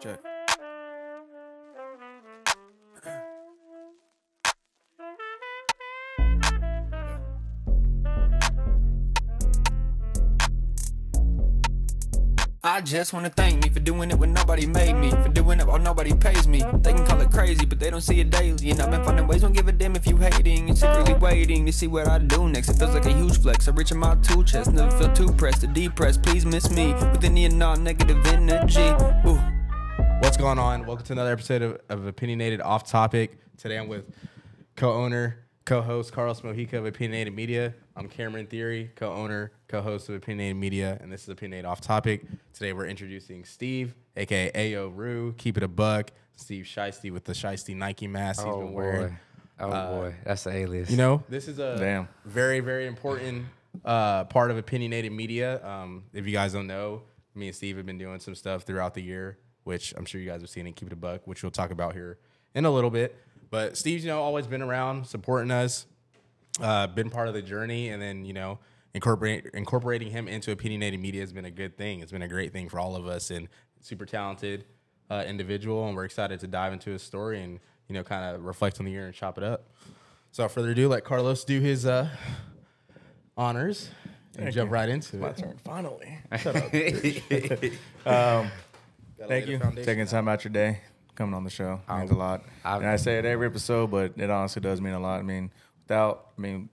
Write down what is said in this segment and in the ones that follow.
Check. I just wanna thank me for doing it when nobody made me. For doing it while nobody pays me. They can call it crazy, but they don't see it daily. And I've been finding ways, don't give a damn if you hating. And secretly waiting to see what I do next. It feels like a huge flex. I reach in my two chest, never feel too pressed or depressed. Please miss me with any and non negative energy. Ooh. What's going on? Welcome to another episode of, of Opinionated Off Topic. Today I'm with co-owner, co-host Carlos Mojica of Opinionated Media. I'm Cameron Theory, co-owner, co-host of Opinionated Media, and this is Opinionated Off Topic. Today we're introducing Steve, aka Aye Yo Roo, Keep It a Buck, Steve Shiesty with the Shiesty Nike mask he's Oh been wearing. boy. Oh boy, that's the alias. You know, this is a Damn. very, very important uh, part of opinionated media. Um, if you guys don't know, me and Steve have been doing some stuff throughout the year, which I'm sure you guys have seen in Keep It a Buck, which we'll talk about here in a little bit. But Steve's, you know, always been around, supporting us, uh, been part of the journey, and then you know, incorporate incorporating him into opinionated media has been a good thing. It's been a great thing for all of us, and super talented uh, individual, and we're excited to dive into his story and you know, kind of reflect on the year and chop it up. So, without further ado, let Carlos do his uh, honors and Thank jump you. right into My it. turn, finally. Shut up. um, thank you. Taking time out your day, coming on the show I, means a lot. I've- and I say it every episode, but it honestly does mean a lot. I mean, without, I mean,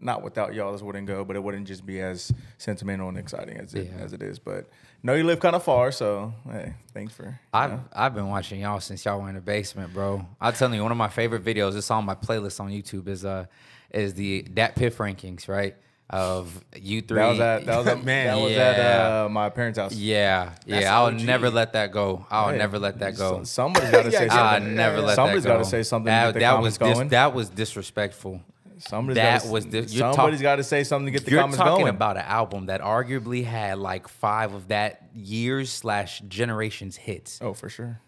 not without y'all, this wouldn't go, but it wouldn't just be as sentimental and exciting as it Yeah. as it is. But know you live kind of far, so hey, thanks for. I've know. I've been watching y'all since y'all were in the basement, bro. I'll tell you, one of my favorite videos, it's on my playlist on YouTube, is uh is the Dat Piff rankings, right? Of you three. That was at that was at, Man, that was yeah. at uh, my parents' house. Yeah, That's yeah. I'll OG. never let that go. I'll Hey, never let that go. Somebody's got to say Yeah, I something. never let Somebody's that go. got to say something. That, to get the that was dis- that was disrespectful. Somebody's that gotta, was you're somebody's got to say something to get the You're comments talking going. about an album that arguably had like five of that years slash generations hits. oh, for sure.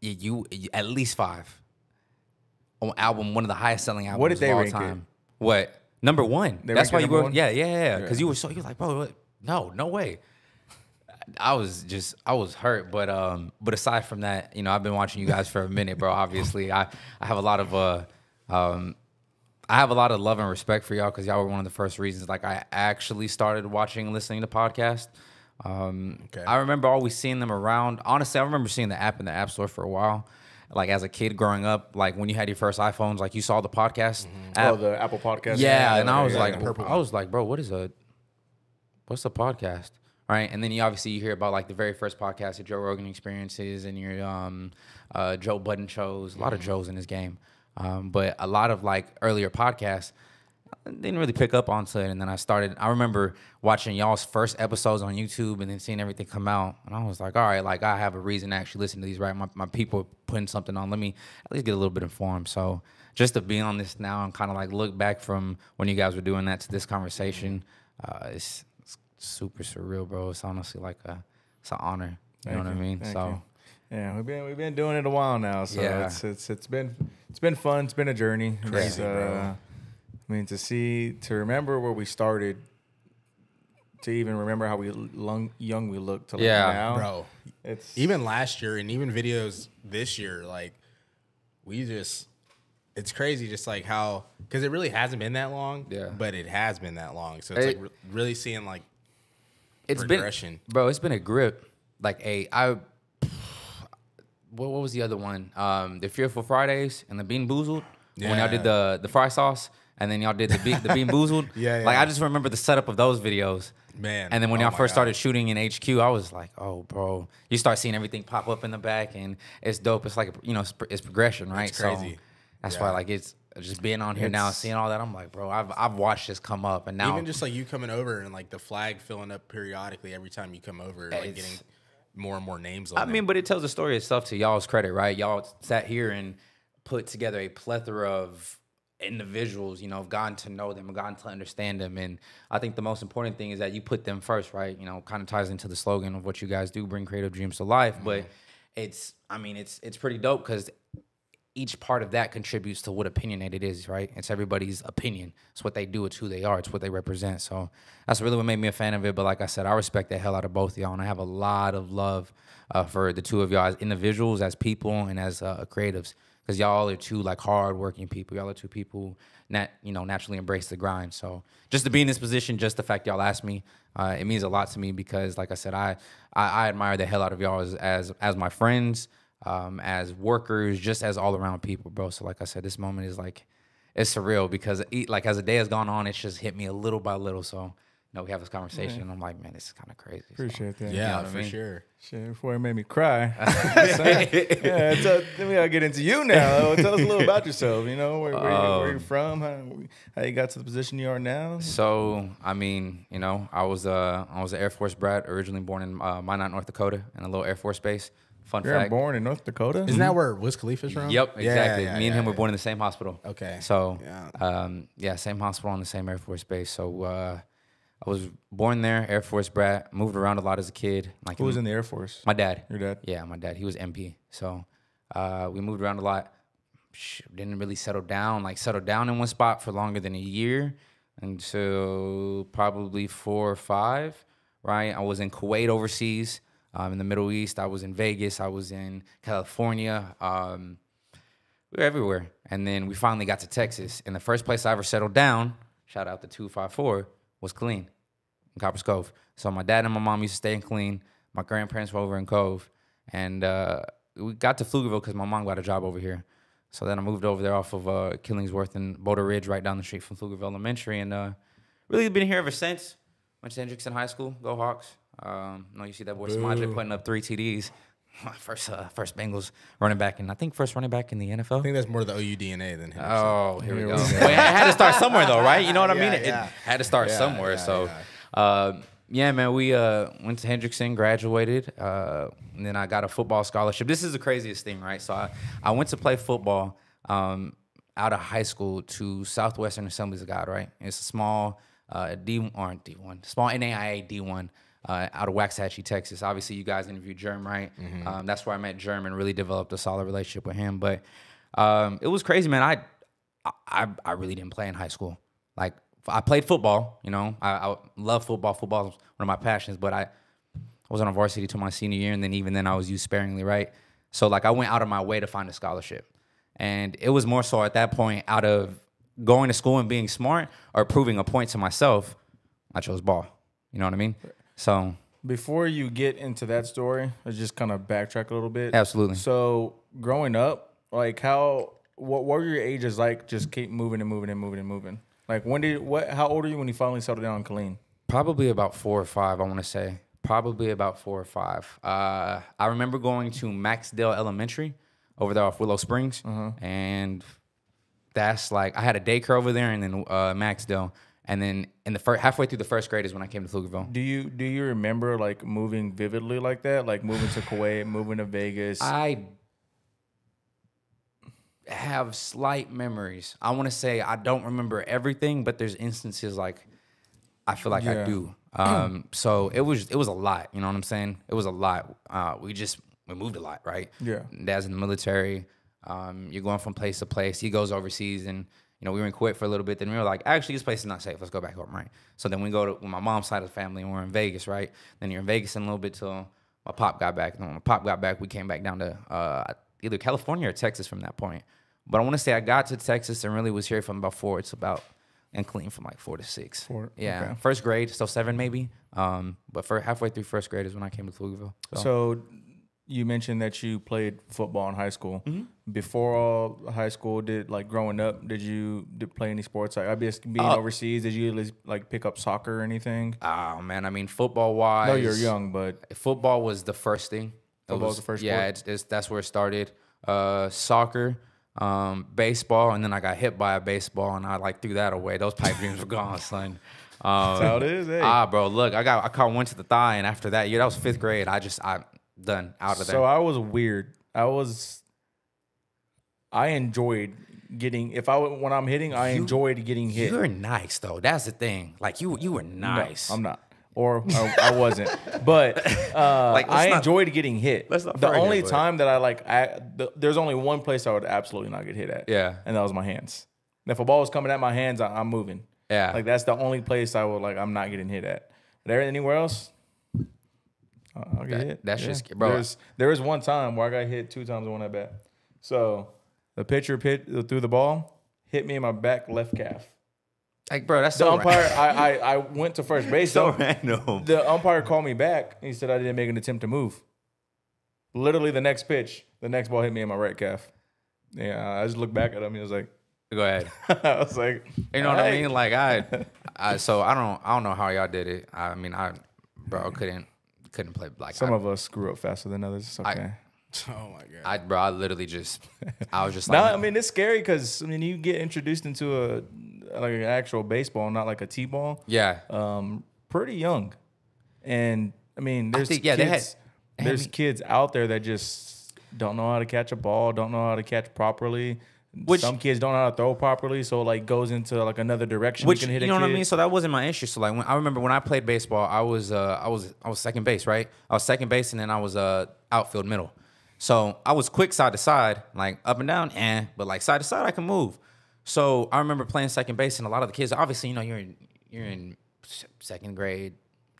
you, you, at least five on album, one of the highest selling albums What did they of all rank it? time. What number one? They That's why you were, one? yeah, yeah, yeah. Because you were so you were like, bro, what? no, no way. I was just I was hurt, but um, but aside from that, you know, I've been watching you guys for a minute, bro. Obviously, I I have a lot of uh, um, I have a lot of love and respect for y'all because y'all were one of the first reasons like I actually started watching and listening to podcasts. Um, Okay. I remember always seeing them around. Honestly, I remember seeing the app in the app store for a while. Like as a kid growing up, like when you had your first iPhones, like you saw the podcast app. Oh, the Apple Podcast. yeah, and I was yeah, like, purple I was like, bro, what is a, what's a podcast? Right, and then you obviously you hear about like the very first podcast that Joe Rogan experiences and your um, uh, Joe Budden shows. A lot of Joes in this game, um, but a lot of like earlier podcasts didn't really pick up onto it. And then I started. I remember watching y'all's first episodes on YouTube and then seeing everything come out, and I was like, all right, like I have a reason to actually listen to these. Right, my my people are putting something on. Let me at least get a little bit informed. So just to be on this now and kind of like look back from when you guys were doing that to this conversation, uh, it's, it's super surreal, bro. It's honestly like a it's an honor. You know Thank what I mean? Thank so. you. yeah, we've been we've been doing it a while now, so Yeah. it's it's it's been it's been fun. It's been a journey. Crazy, bro. I mean, to see to remember where we started, to even remember how we lung, young we look to like Yeah, now, Bro, It's even last year and even videos this year, like we just, it's crazy just like how, because it really hasn't been that long, Yeah. but it has been that long. So it's It- like re- really seeing like, it's progression. been bro it's been a grip like a i what, what was the other one um the fearful fridays and the bean boozled Yeah. when y'all did the the fry sauce and then y'all did the bean, the bean boozled Yeah, like i just remember the setup of those videos Man, and then when oh y'all first God. started shooting in hq i was like oh bro you start seeing everything pop up in the back and it's dope it's like you know it's, it's progression right It's crazy. so that's why like it's just being on here now seeing all that i'm like bro i've, I've watched this come up and now even just like you coming over and like the flag filling up periodically every time you come over, like getting more and more names on I there. mean, but it tells the story itself to y'all's credit, right? Y'all sat here and put together a plethora of individuals, you know, have gotten to know them, gotten to understand them. And I think the most important thing is that you put them first, right? You know, kind of ties into the slogan of what you guys do, bring creative dreams to life. But it's, I mean, it's it's pretty dope because each part of that contributes to what opinionated is, right? It's everybody's opinion. It's what they do. It's who they are. It's what they represent. So that's really what made me a fan of it. But like I said, I respect the hell out of both of y'all, and I have a lot of love uh, for the two of y'all as individuals, as people, and as uh, creatives. Because y'all are two like hardworking people. Y'all are two people that you know naturally embrace the grind. So just to be in this position, just the fact y'all asked me, uh, it means a lot to me because like I said, I I, I admire the hell out of y'all as as, as my friends um, as workers, just as all around people, bro. So like I said, this moment is like it's surreal because like as the day has gone on, it's just hit me a little by little. So know, we have this conversation, and I'm like, man, this is kind of crazy. So, Appreciate that. Yeah, what I for mean? sure. Shit, before it made me cry. yeah, tell, then we gotta get into you now. Tell us a little about yourself. You know, where, where, you, where you from, how, how you got to the position you are now. So I mean, you know, I was uh I was an Air Force brat, originally born in uh, Minot, North Dakota, in a little Air Force base. Fun You're fact. born in North Dakota. Isn't that where Wiz Khalifa's from? Yep, Yeah, exactly. yeah, Me and yeah, him were yeah. born in the same hospital. Okay. So, Yeah. um, yeah, same hospital on the same Air Force base. So, uh, I was born there, Air Force brat. Moved around a lot as a kid. Like Who was in the Air Force? my dad. Your dad? Yeah, my dad. He was MP. So, uh, we moved around a lot. Didn't really settle down. Like settled down in one spot for longer than a year until probably four or five. Right. I was in Kuwait overseas. Um, in the Middle East. I was in Vegas. I was in California. Um, we were everywhere. And then we finally got to Texas. And the first place I ever settled down, shout out to 254, was Killeen in Copperas Cove. So my dad and my mom used to stay in Killeen. My grandparents were over in Cove. And uh, we got to Pflugerville because my mom got a job over here. So then I moved over there off of uh, Killingsworth and Boulder Ridge, right down the street from Pflugerville Elementary. And uh, really been here ever since. Went to Hendrickson High School. Go Hawks. Um, no, you see that boy Samaje putting up three TDs. First, uh, first Bengals running back, and I think first running back in the NFL. I think that's more the OU DNA than him. Oh, here, Here we we go. go. Well, it had to start somewhere though, right? You know what I mean? Yeah, It had to start Yeah, somewhere. yeah, so, Uh, yeah, man, we uh, went to Hendrickson, graduated, uh, and then I got a football scholarship. This is the craziest thing, right? So I, I went to play football um, out of high school to Southwestern Assemblies of God, right? It's a small uh, D or D1, small NAIA D1 uh, out of Waxahachie, Texas. Obviously, you guys interviewed Germ, right? Um, that's where I met Germ and really developed a solid relationship with him. But um, it was crazy, man. I, I I really didn't play in high school. Like I played football, you know. I, I love football. Football is one of my passions. But I, I was on a varsity till my senior year, and then even then I was used sparingly, right? So like I went out of my way to find a scholarship, and it was more so at that point out of going to school and being smart or proving a point to myself. I chose ball. You know what I mean? So Before you get into that story, let's just kind of backtrack a little bit. Absolutely. So growing up, like how what, what were your ages like? Just keep moving and moving and moving and moving. Like when did what? How old are you when you finally settled down in Killeen? Probably about four or five, I want to say. Probably about four or five. Uh, I remember going to Maxdale Elementary over there off Willow Springs, and that's like I had a daycare over there, and then uh, Maxdale, and then in the first halfway through the first grade is when I came to Pflugerville. Do you do you remember like moving vividly like that? Like moving to Kuwait, moving to Vegas. I have slight memories. I want to say I don't remember everything, but there's instances like I feel like I do. Um, so it was it was a lot. You know what I'm saying? It was a lot. Uh, we just we moved a lot, right? Yeah. Dad's in the military. Um, you're going from place to place. He goes overseas, and you know we were in Kuwait for a little bit. Then we were like, actually, this place is not safe. Let's go back home, right? So then we go to my mom's side of the family, and we're in Vegas, right? Then you're in Vegas in a little bit till my pop got back. And when my pop got back, we came back down to uh, either California or Texas from that point. But I want to say I got to Texas and really was here from about four. It's about and clean from like four to six. Four, Yeah, okay. first grade, still seven maybe. Um, but for halfway through first grade is when I came to Pflugerville. So, So you mentioned that you played football in high school. Mm-hmm. Before all high school, did like growing up, did you did play any sports? Like I guess being Uh, overseas, did you like pick up soccer or anything? oh man, I mean football wise. Know you're young, but football was the first thing. Football was the first Yeah, it's, it's, that's where it started. Uh, soccer, um, baseball, and then I got hit by a baseball, and I like threw that away. Those pipe dreams were gone, son. Um, That's how it is, hey. Ah, bro, look, I got I caught one to the thigh, and after that year, that was fifth grade. I just I done out of there. so I was weird. I was. I enjoyed getting if I when I'm hitting, I You- enjoyed getting hit. You're nice though. That's the thing. Like you, you were No, nice. I'm not. Or I, I wasn't. But uh, Like, I not- enjoyed getting hit. the frame it, only time that I like, I the, there's only one place I would absolutely not get hit at. Yeah. and that was my hands. If a ball was coming at my hands, I, I'm moving. Yeah. like that's the only place I would like. I'm not getting hit at. There anywhere else, I'll I'll get That- hit. that's just- bro. There's, there was one time where I got hit two times in one at bat. So the pitcher pit threw the ball, hit me in my back left calf. Like, bro, that's The so umpire, I, I I went to first base. so The- random. the umpire called me back. He said I didn't make an attempt to move. Literally the next pitch, the next ball hit me in my right calf. Yeah, I just looked back at him. He was like, Go ahead. I was like, You know what I mean? Like I, I, so I don't, I don't know how y'all did it. I mean, I, bro, couldn't, couldn't play like Some I, of us screw up faster than others. It's okay. Oh my god. I, bro, I literally just, I was just like, No, I mean it's scary because I mean you get introduced into a like an actual baseball, not like a t-ball, yeah, um, pretty young, and I mean there's think, yeah, kids, had there's me- kids out there that just don't know how to catch a ball, don't know how to catch properly. Which- Some kids don't know how to throw properly, so like goes into like another direction. which you can hit you know what I mean. So that wasn't my issue. So like, when I remember when I played baseball, I was, uh, I was, I was second base, right? I was second base, and then I was uh outfield middle. So I was quick side to side, like up and down, and but like side to side, I can move. So I remember playing second base, and a lot of the kids, obviously, you know, you're in, you're in second grade,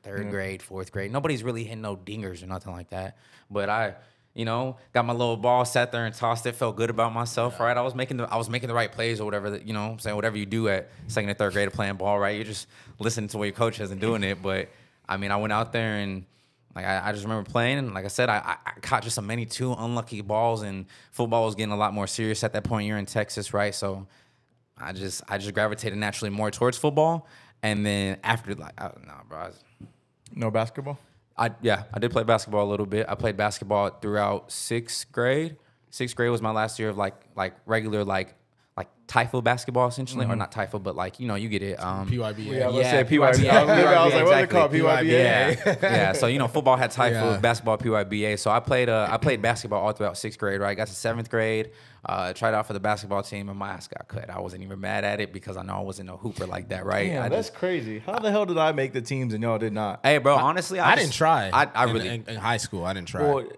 3rd grade, fourth grade. Nobody's really hitting no dingers or nothing like that. But I, you know, got my little ball, sat there and tossed it. Felt good about myself, right? I was making the I was making the right plays or whatever. That, you know, I'm saying whatever you do at second and third grade of playing ball, right? You're just listening to what your coach is and doing it. But I mean, I went out there and. Like I, I just remember playing, and like I said, I, I, I caught just a many two unlucky balls, and football was getting a lot more serious at that point. You're in Texas, right? So I just I just gravitated naturally more towards football, and then after like I, nah, bro, I, was- No basketball. I yeah I did play basketball a little bit. I played basketball throughout sixth grade. Sixth grade was my last year of like like regular like like Typho basketball essentially, or not Typho, but like you know you get it. Um, PYB. Yeah, I was Yeah, gonna say PYBA. PYBA. I was, I was like, what's it Exactly. called? PYBA. yeah, yeah. So you know, football had typhoid, Yeah. basketball PYBA. So I played, uh, I played basketball all throughout sixth grade. Right, got to seventh grade, uh, tried out for the basketball team, and my ass got cut. I wasn't even mad at it because I know I wasn't a hooper like that. Right? Damn, I that's just, crazy. How the hell did I make the teams and y'all did not? hey, bro. Honestly, I, I just- didn't try. I, I in- really, in, in high school. I didn't try. Well,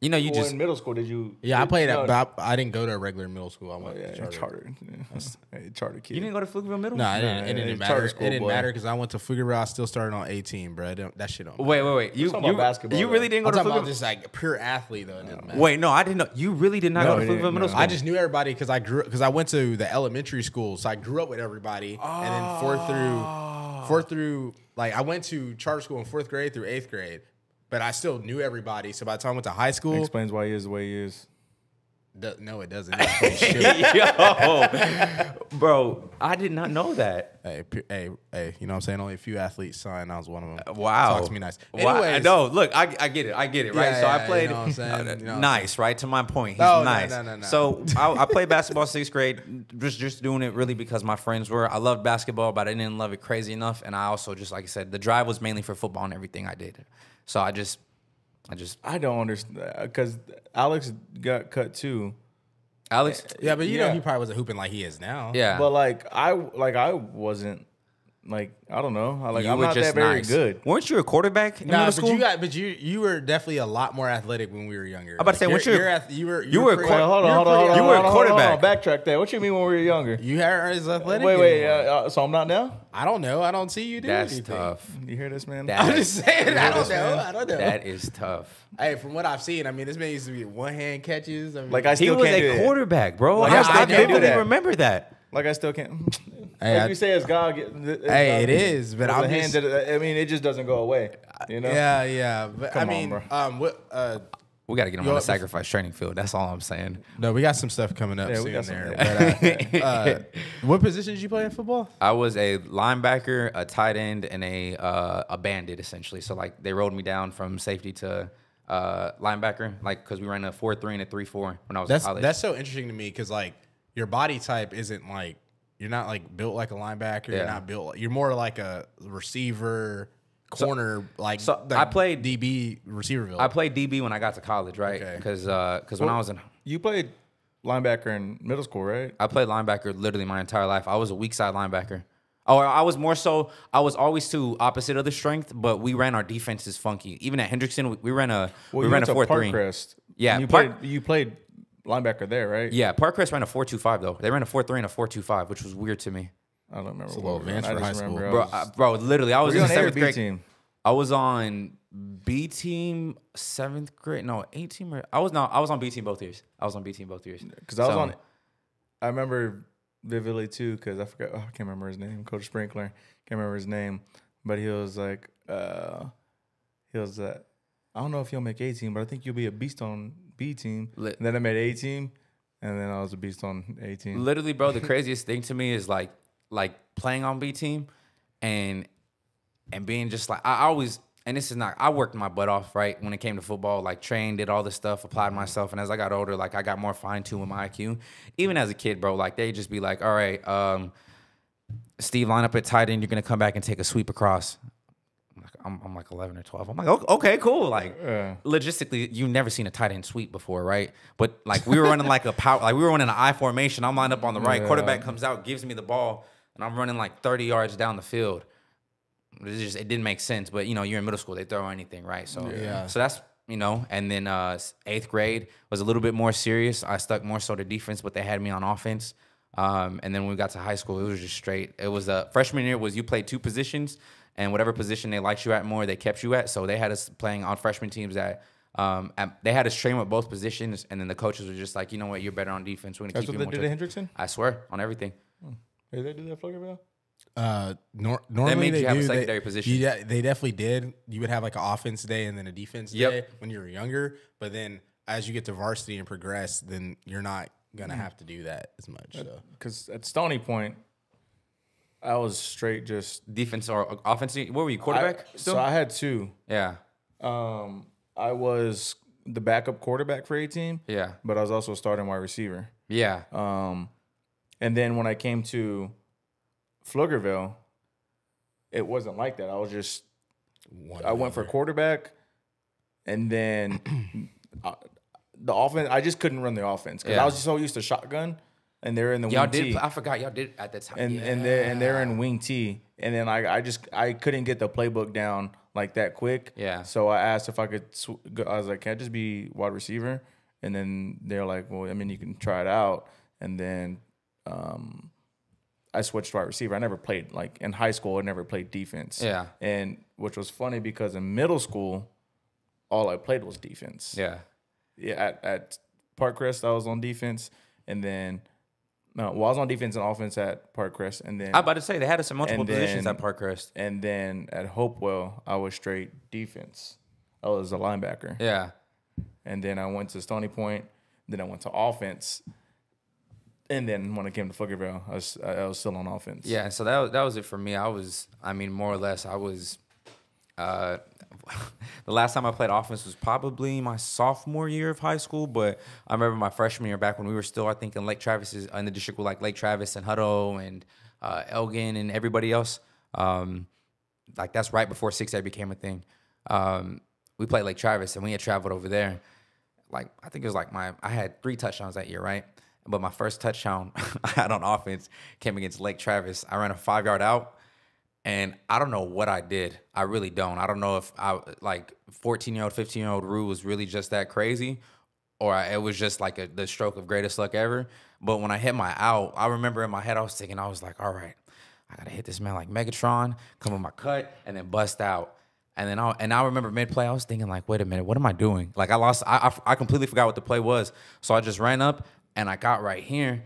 you know, you well, just in middle school, did you? yeah, I played no, at, but I, I didn't go to a regular middle school. I went oh, Yeah, to charter. charter. charter. Hey, charter kid. you didn't go to Pflugerville Middle. No, it didn't, it didn't matter. charter It didn't boy. matter because I went to Pflugerville. I still started on 18, bro. Don't- That shit don't. matter. Wait, wait, wait. You you, about basketball, you really didn't go I'm to talking about Pflugerville. just like pure athlete though. It doesn't matter. Wait, no, I didn't know. You really did not No, go to he Pflugerville Middle no. School. I just knew everybody because I grew because I went to the elementary school, so I grew up with everybody, and then fourth through fourth through like I went to charter school in fourth grade through eighth grade, but I still knew everybody. So by the time I went to high school, explains why he is the way he is. th- no, it doesn't. It explains shit. Yo, bro, I did not know that. hey, hey, hey, you know what I'm saying? Only a few athletes signed. I was one of them. Wow. talk to me nice. Wow. No, look, I, I get it. I get it, right? Yeah, so yeah, I played you know what I'm saying? uh, You know nice, right? To my point. He's No, no, nice. no, no, no. So I, I played basketball sixth grade, just just doing it really because my friends were. I loved basketball, but I didn't love it crazy enough. And I also just like I said, the drive was mainly for football and everything I did. So I just I just I don't understand because uh, Alex got cut too. Alex eh, Yeah, but you Yeah. know he probably wasn't hooping like he is now. Yeah. But like I like I wasn't like I don't know. I, like you I'm were not just that very nice. good. Weren't you a quarterback in Nah, middle but school? you got, but you you were definitely a lot more athletic when we were younger. I'm about to say, weren't you- you were you were a pretty- quar- hold on, hold on, hold on. you were a hold on, hold on, quarterback. hold on. Backtrack that. What you mean when we were younger? You are as athletic. Wait, wait. Uh, uh, so I'm not now. I don't know. I don't see you do That's anything. tough. You hear this, man? That- I'm just saying. I don't this, know. man? I don't know. That is tough. hey, from what I've seen, I mean, this man used to be one hand catches. I mean, Like I He still was can't do a that. quarterback, bro. Like, I, I I can't do vividly remember that. Like I still can't. Hey, like I- you say, it's God. it's Hey, God- it is, but I'm hand just- that- I mean, it just doesn't go away. You know? yeah, yeah. But Come I on, mean, bro. um, what? Uh, We got to get him Yo, on the sacrifice training field. That's all I'm saying. no, we got some stuff coming up Yeah, we soon got there. But, uh, uh, what position did you play in football? I was a linebacker, a tight end, and a uh, a bandit essentially. So like they rolled me down from safety to uh, linebacker, like because we ran a four three and a three four when I was That's in college. that's so interesting to me because like your body type isn't like you're not like built like a linebacker. You're not built. You're more like a receiver, corner. like so like I played- DB receiverville. I played DB when I got to college, right? Okay. Because because uh, when I was in You played linebacker in middle school, right? I played linebacker literally my entire life. I was a weak side linebacker. Oh, I was more so. I was always too opposite of the strength, but we ran our defenses funky. Even at Hendrickson, we, we ran a Well, we you ran a four three. Yeah, And you Park- played. You played linebacker there, right? Yeah, Parkcrest ran a four two five though. They ran a four three and a four two five, which was weird to me, I don't remember. a what little we advanced for high school. remember bro. I, bro, literally, I was in on seventh B grade. team? I was on B team seventh grade. No, eight team. Or, I was not. I was on B team both years. I was on B team both years. Because I was So- on. I remember vividly too because I forgot. Oh, I can't remember his name. Coach Sprinkler. Can't remember his name, but he was like, uh, he was. Uh, I don't know if you'll make A team, but I think you'll be a beast on B team. Lit- And then I made A team, and then I was a beast on A team. Literally, bro, the craziest thing to me is like like playing on B team and and being just like I always and this is not I worked my butt off, right? When it came to football, like trained, did all this stuff, applied myself, and as I got older, like I got more fine tuned with my IQ. Even as a kid, bro, like they just be like, all right, um, Steve, line up at tight end, you're gonna come back and take a sweep across. I'm like, I'm, I'm like 11 or 12. I'm like, "Okay, okay, cool. Like, Yeah. logistically, you've never seen a tight end sweep before, right? But like, we were running like a power, like we were running an I formation. I'm lined up on the right. Yeah. Quarterback comes out, gives me the ball, and I'm running like 30 yards down the field. It just it didn't make sense. But you know, you're in middle school, they throw anything, right? So Yeah. so that's you know, and then uh eighth grade was a little bit more serious. I stuck more so to defense, but they had me on offense. Um, and then when we got to high school, it was just straight. It was uh, freshman year was you played two positions, and whatever position they liked you at more, they kept you at. So they had us playing on freshman teams that um, at, they had us train with both positions, and then the coaches were just like, you know what, you're better on defense. We're gonna That's keep what you they did to-" at Hendrickson. I swear on everything. Did they do that, Pflugerville? Uh, nor- normally made they you have a do. secondary they, position. you de- they definitely did. You would have like an offense day and then a defense Yep. day when you were younger. But then as you get to varsity and progress, then you're not gonna have to do that as much. So. Because at Stony Point, I was straight just Defense or offense? What were you quarterback? I, so I had two. yeah, Um, I was the backup quarterback for a team, yeah, but I was also a starting wide receiver. yeah. Um, and then when I came to Pflugerville, it wasn't like that. I was just One I or went for quarterback, and then uh, the offense. I just couldn't run the offense because Yeah. I was so used to shotgun, and they're in the Y'all wing did. T, I forgot y'all did at the time. and yeah. and they and they're in wing T, and then I I just I couldn't get the playbook down like that quick. Yeah. So I asked if I could. Sw- I was like, can I just be wide receiver? And then they're like, well, I mean, you can try it out, and then. Um, I switched to wide receiver. I never played like in high school. I never played defense. Yeah. And which was funny because in middle school, all I played was defense. yeah, Yeah. At, at Parkcrest, I was on defense, and then no, well, I was on defense and offense at Parkcrest, and then I about to say they had us in multiple And positions at Parkcrest, and then at Hopewell, I was straight defense. I was a linebacker, Yeah, and then I went to Stony Point. Then I went to offense, and then when I came to Pflugerville, I was I was still on offense. yeah. So that was, that was it for me. I was, I mean, more or less, I was. Uh, the last time I played offense was probably my sophomore year of high school, but I remember my freshman year back when we were still, I think, in Lake Travis, in the district with like Lake Travis and Hutto and uh, Elgin and everybody else. Um, like that's right before six A became a thing. Um, we played Lake Travis and we had traveled over there. Like I think it was like my I had three touchdowns that year, right? But my first touchdown I had on offense came against Lake Travis. I ran a five yard out, and I don't know what I did. I really don't. I don't know if I like fourteen year old, fifteen year old Rue was really just that crazy, or I, it was just like a, the stroke of greatest luck ever. But when I hit my out, I remember in my head I was thinking I was like, all right, I gotta hit this man like Megatron, come with my cut, and then bust out. And then I and I remember mid play, I was thinking like, wait a minute, what am I doing? Like I lost, I, I I completely forgot what the play was. So I just ran up and I got right here,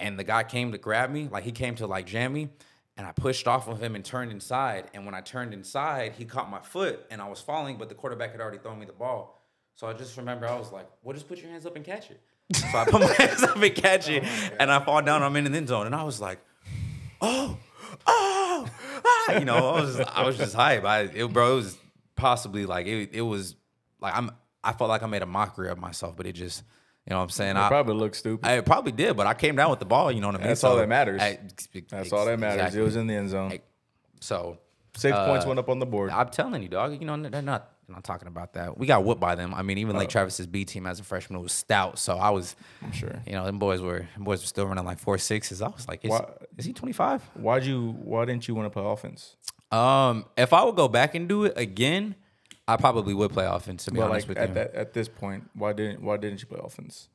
and the guy came to grab me, like he came to like jam me, and I pushed off of him and turned inside. And when I turned inside, he caught my foot and I was falling, but the quarterback had already thrown me the ball. So I just remember I was like, well, just put your hands up and catch it. So I put my hands up and catch it, and I fall down. I'm in the end zone, and I was like, oh, oh, ah, you know, I was I was just hype. I, it, bro, it was possibly like it, it was like I'm. I felt like I made a mockery of myself, but it just, you know, what I'm saying It I probably looked stupid. I probably did, but I came down with the ball. You know what I mean? That's all that matters. I- That's all that matters. exactly. It was in the end zone. So Six uh, points went up on the board. I'm telling you, dog. You know they're not I'm not talking about that. We got whooped by them. I mean, even Lake Travis's B team as a freshman was stout. So I was, I'm sure. you know, them boys were them boys were still running like four sixes. I was like, is, Why- is he 25? Why'd you? Why didn't you want to play offense? Um, if I would go back and do it again, I probably would play offense. To be But honest like with at you, that at this point, why didn't why didn't you play offense?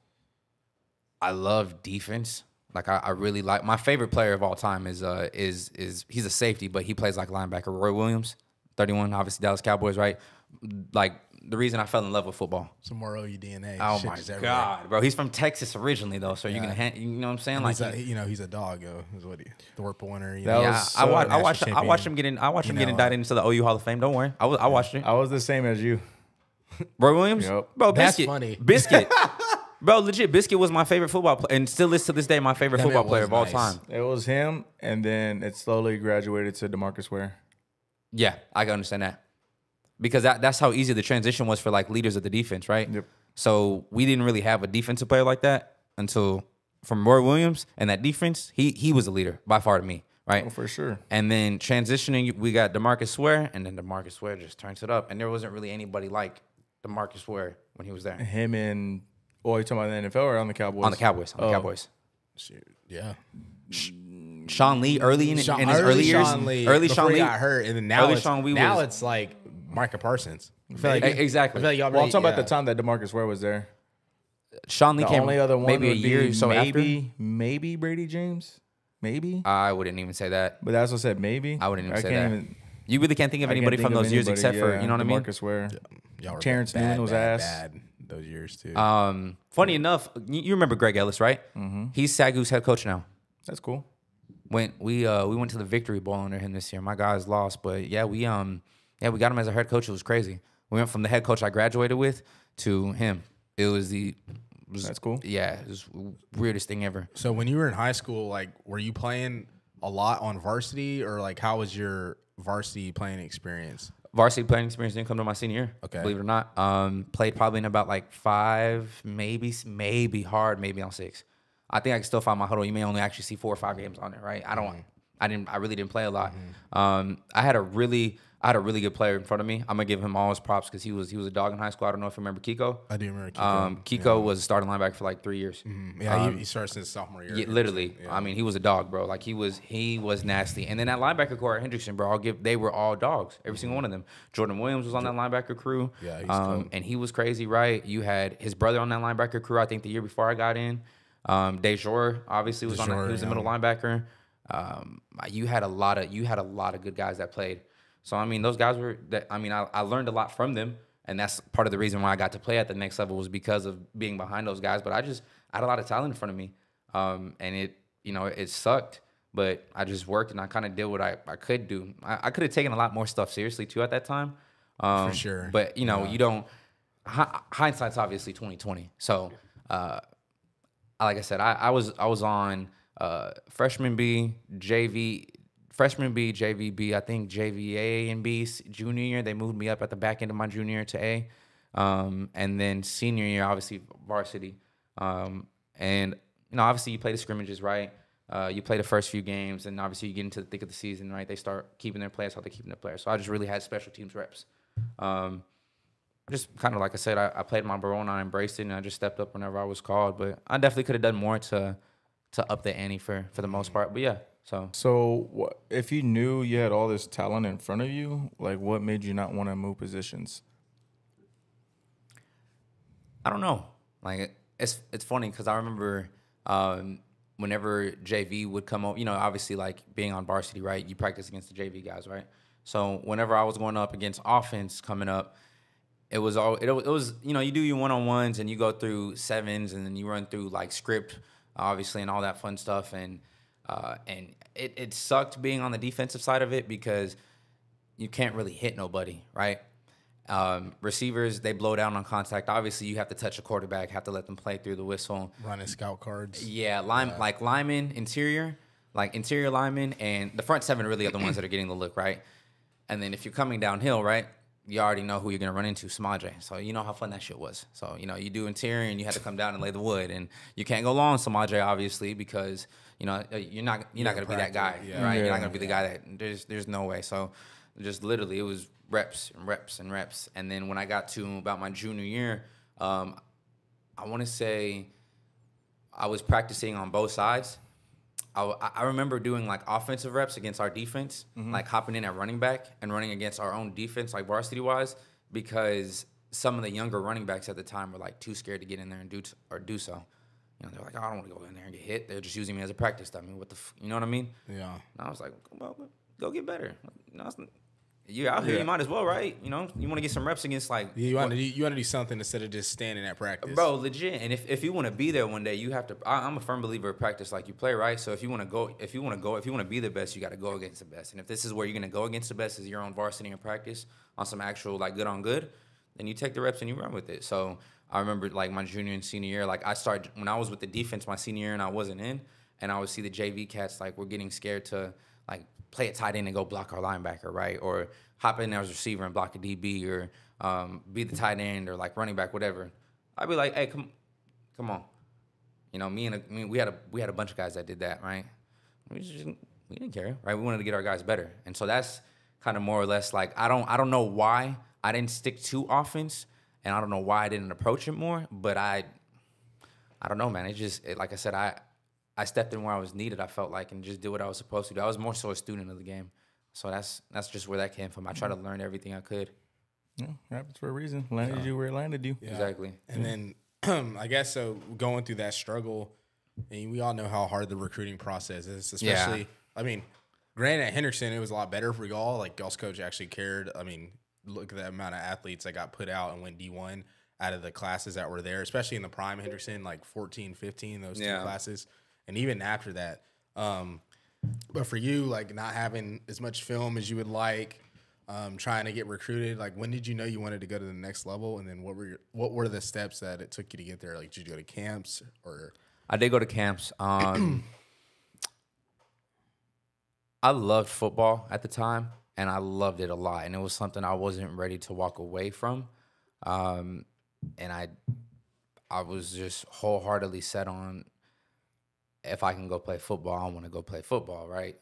I love defense. Like I, I really like my favorite player of all time is uh is is he's a safety, but he plays like linebacker. Roy Williams, 31, obviously Dallas Cowboys, right? Like the reason I fell in love with football. Some more OU DNA. Oh Shit my just everywhere. god, bro! He's from Texas originally though, so you're gonna ha- you know what I'm saying? And Like, a, you know, he's a dog. Yo, is what he, the Whirlpool winner. You That know, yeah, was I, so watched, I national watched I watched him getting I watched him getting know, indicted into the OU Hall of Fame. Don't worry, I was I watched it. I was the same as you. Roy Williams, Yep. bro, That's Biscuit, funny. Biscuit, bro, legit. Biscuit was my favorite football player, and still is to this day my favorite That football player was of all time. It was him, and then it slowly graduated to Demarcus Ware. Yeah, I can understand that because that, that's how easy the transition was for like leaders of the defense, right? Yep. So we didn't really have a defensive player like that until from Roy Williams and that defense. He he was a leader by far to me, right? Oh, for sure. And then transitioning, we got Demarcus Ware, and then Demarcus Ware just turns it up. And there wasn't really anybody like Demarcus Ware when he was there Him and oh, you talking about the NFL or on the Cowboys? on the Cowboys. On the Oh. Cowboys. Shoot, yeah. Sean Lee early in, Sean- in his early years, Sean Lee, early Sean Lee. got hurt, and then now early it's, Sean Lee now was- it's like Micah Parsons. I feel like exactly. I feel like y'all Well, I'm already- talking about the time that Demarcus Ware was there. Sean Lee The came only other one maybe a year or so maybe maybe Bradie James, maybe. I wouldn't even say that. But that's what I said maybe. I wouldn't even say can't that. Even, You really can't think of anybody think from of those years anybody, except for you know what I mean. Marcus Ware. Y'all Terrence bad, Newman was bad, ass. bad those years too. Um, funny enough, you, you remember Greg Ellis, right? Mm-hmm. He's Sagu's head coach now. That's cool. Went we uh we went to the Victory Bowl under him this year. My guys lost, but yeah, we um yeah we got him as a head coach. It was crazy. We went from the head coach I graduated with to him. It was the it was- That's cool. Yeah, it was weirdest thing ever. so when you were in high school, like, were you playing a lot on varsity, or like, how was your varsity playing experience? Varsity playing experience didn't come to my senior year. Okay. believe it or not. Um, played probably in about like five, maybe maybe hard, maybe on six. I think I can still find my Hudl. You may only actually see four or five games on it, right? I don't. I didn't. I really didn't play a lot. Um, I had a really, I had a really good player in front of me. I'm gonna give him all his props because he was he was a dog in high school. I don't know if you remember Kiko. I do remember Kiko. Um, Kiko was a starting linebacker for like three years. yeah, he, he started since sophomore year. Yeah, literally. I mean, he was a dog, bro. Like he was, he was nasty. And then that linebacker corps at Hendrickson, bro. I'll give. They were all dogs. Every single one of them. Jordan Williams was on that linebacker crew. Yeah, he's um, dope. and he was crazy, right? You had his brother on that linebacker crew. I think the year before I got in. Um, Dejor obviously was on. That, he was the yeah. middle linebacker. Um, you had a lot of you had a lot of good guys that played. So I mean, those guys were. That I mean, I, I learned a lot from them. And that's part of the reason why I got to play at the next level was because of being behind those guys. But I just I had a lot of talent in front of me um, and it you know it sucked but i just worked and i kind of did what i, I could do i, I could have taken a lot more stuff seriously too at that time um, sure. but you know you don't hi- hindsight's obviously 2020 so uh, like i said i, I was i was on uh, freshman b jv freshman b jv b i think jva and b junior year they moved me up at the back end of my junior year to a um, and then senior year obviously varsity um, and you know, obviously you play the scrimmages, right? Uh, you play the first few games, and obviously you get into the thick of the season, right? They start keeping their players how they keeping their players. So I just really had special teams reps. Um, just kind of like I said, I, I played my role and I embraced it, and I just stepped up whenever I was called. But I definitely could have done more to to up the ante for for the most part. But yeah, so So, if you knew you had all this talent in front of you, like what made you not want to move positions? I don't know. Like it's it's funny because I remember um, whenever JV would come up, you know, obviously like being on varsity, right? You practice against the JV guys, right? So whenever I was going up against offense coming up, it was all it, it was you know you do your one on ones and you go through sevens and then you run through like script obviously and all that fun stuff and uh, and it, it sucked being on the defensive side of it because you can't really hit nobody right um, receivers they blow down on contact obviously you have to touch a quarterback have to let them play through the whistle running scout cards. yeah, line like linemen, interior, like interior linemen, and the front seven really are the ones that are getting the look, right? And then if you're coming downhill, right, you already know who you're gonna run into, Samaje. So you know how fun that shit was. So you know you do interior and you had to come down and lay the wood, and you can't go long Samaje obviously because you know uh, you're not you're not gonna be that guy, yeah. right? You're not gonna be the guy that there's there's no way. So just literally it was reps and reps and reps. And then when I got to about my junior year, um, I want to say I was practicing on both sides. I, I remember doing like offensive reps against our defense, like hopping in at running back and running against our own defense, like varsity wise, because some of the younger running backs at the time were like too scared to get in there and do t- or do so. You know, they're like, oh, I don't want to go in there and get hit. They're just using me as a practice dummy. What the, f-? you know what I mean? Yeah. And I was like, well, go get better. You know, you out here, you might as well, right? You know, you want to get some reps against like You want to do, you want to do something instead of just standing at practice, Bro, legit. And if, if you want to be there one day, you have to. I, I'm a firm believer of practice like you play, right? So if you want to go, if you want to go, if you want to be the best, you got to go against the best. And if this is where you're gonna go against the best, is your own varsity and practice on some actual like good on good, then you take the reps and you run with it. So I remember like my junior and senior year, like I started when I was with the defense my senior year and I wasn't in, and I would see the JV cats like we're getting scared to like play a tight end and go block our linebacker, right? Or hop in as receiver and block a DB, or um, be the tight end or like running back, whatever. I'd be like, hey, come, come on. You know, me and a, I mean, we had a we had a bunch of guys that did that, right? We just we didn't care, right? We wanted to get our guys better, and so that's kind of more or less like I don't I don't know why I didn't stick to offense, and I don't know why I didn't approach it more, but I I don't know, man. It just it, like I said, I I stepped in where I was needed. I felt like and just did what I was supposed to do. I was more so a student of the game, so that's that's just where that came from. I tried to learn everything I could. Yeah, happens for a reason. Landed you where it landed you. Yeah. Exactly. And then I guess so going through that struggle, and we all know how hard the recruiting process is, especially. I mean, granted at Henderson it was a lot better for y'all. Like y'all's coach actually cared. I mean, look at the amount of athletes that got put out and went D one out of the classes that were there, especially in the prime Henderson, like 14, 15, those Yeah. two classes. And even after that. Um, but for you, like not having as much film as you would like, um, trying to get recruited, like when did you know you wanted to go to the next level? And then what were your, what were the steps that it took you to get there? Like did you go to camps or I did go to camps. Um, I loved football at the time, and I loved it a lot. And it was something I wasn't ready to walk away from. Um, and I, I was just wholeheartedly set on if I can go play football, I want to go play football. Right?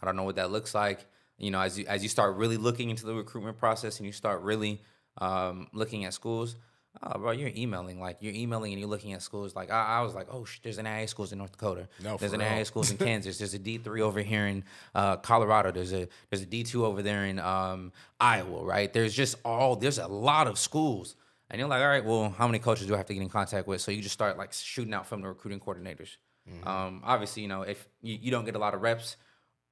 I don't know what that looks like. You know, as you as you start really looking into the recruitment process and you start really um, looking at schools, oh, bro, you're emailing like you're emailing and you're looking at schools. Like I, I was like, oh, sh- there's NAIA schools in North Dakota. No, there's NAIA schools in Kansas. There's a D three over here in uh, Colorado. There's a there's a D two over there in um, Iowa. Right? There's just all there's a lot of schools. And you're like, all right, well, how many coaches do I have to get in contact with? So you just start like shooting out from the recruiting coordinators. Um, obviously, you know, if you, you don't get a lot of reps,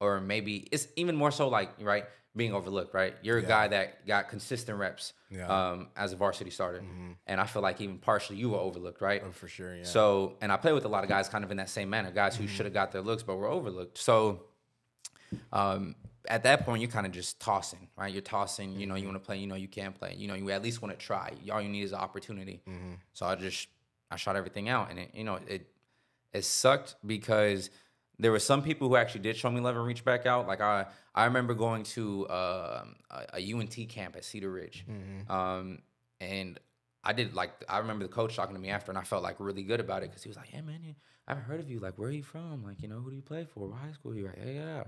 or maybe it's even more so like right being overlooked. Right, you're a guy that got consistent reps Yeah. um, as a varsity starter, and I feel like even partially you were overlooked. Right, oh, for sure? Yeah. so, and I play with a lot of guys kind of in that same manner, guys who should have got their looks but were overlooked. So, um, at that point, you're kind of just tossing, right? You're tossing. You know, you want to play. You know, you can't play. You know, you at least want to try. All you need is an opportunity. So I just I shot everything out, and it, you know, it it sucked because there were some people who actually did show me love and reach back out. Like I I remember going to um, a, a UNT camp at Cedar Ridge, um, and I did like I remember the coach talking to me after, and I felt like really good about it because he was like, "Yeah, man, you- I haven't heard of you. Like, where are you from? Like, you know, who do you play for? What high school are you at? Yeah, yeah."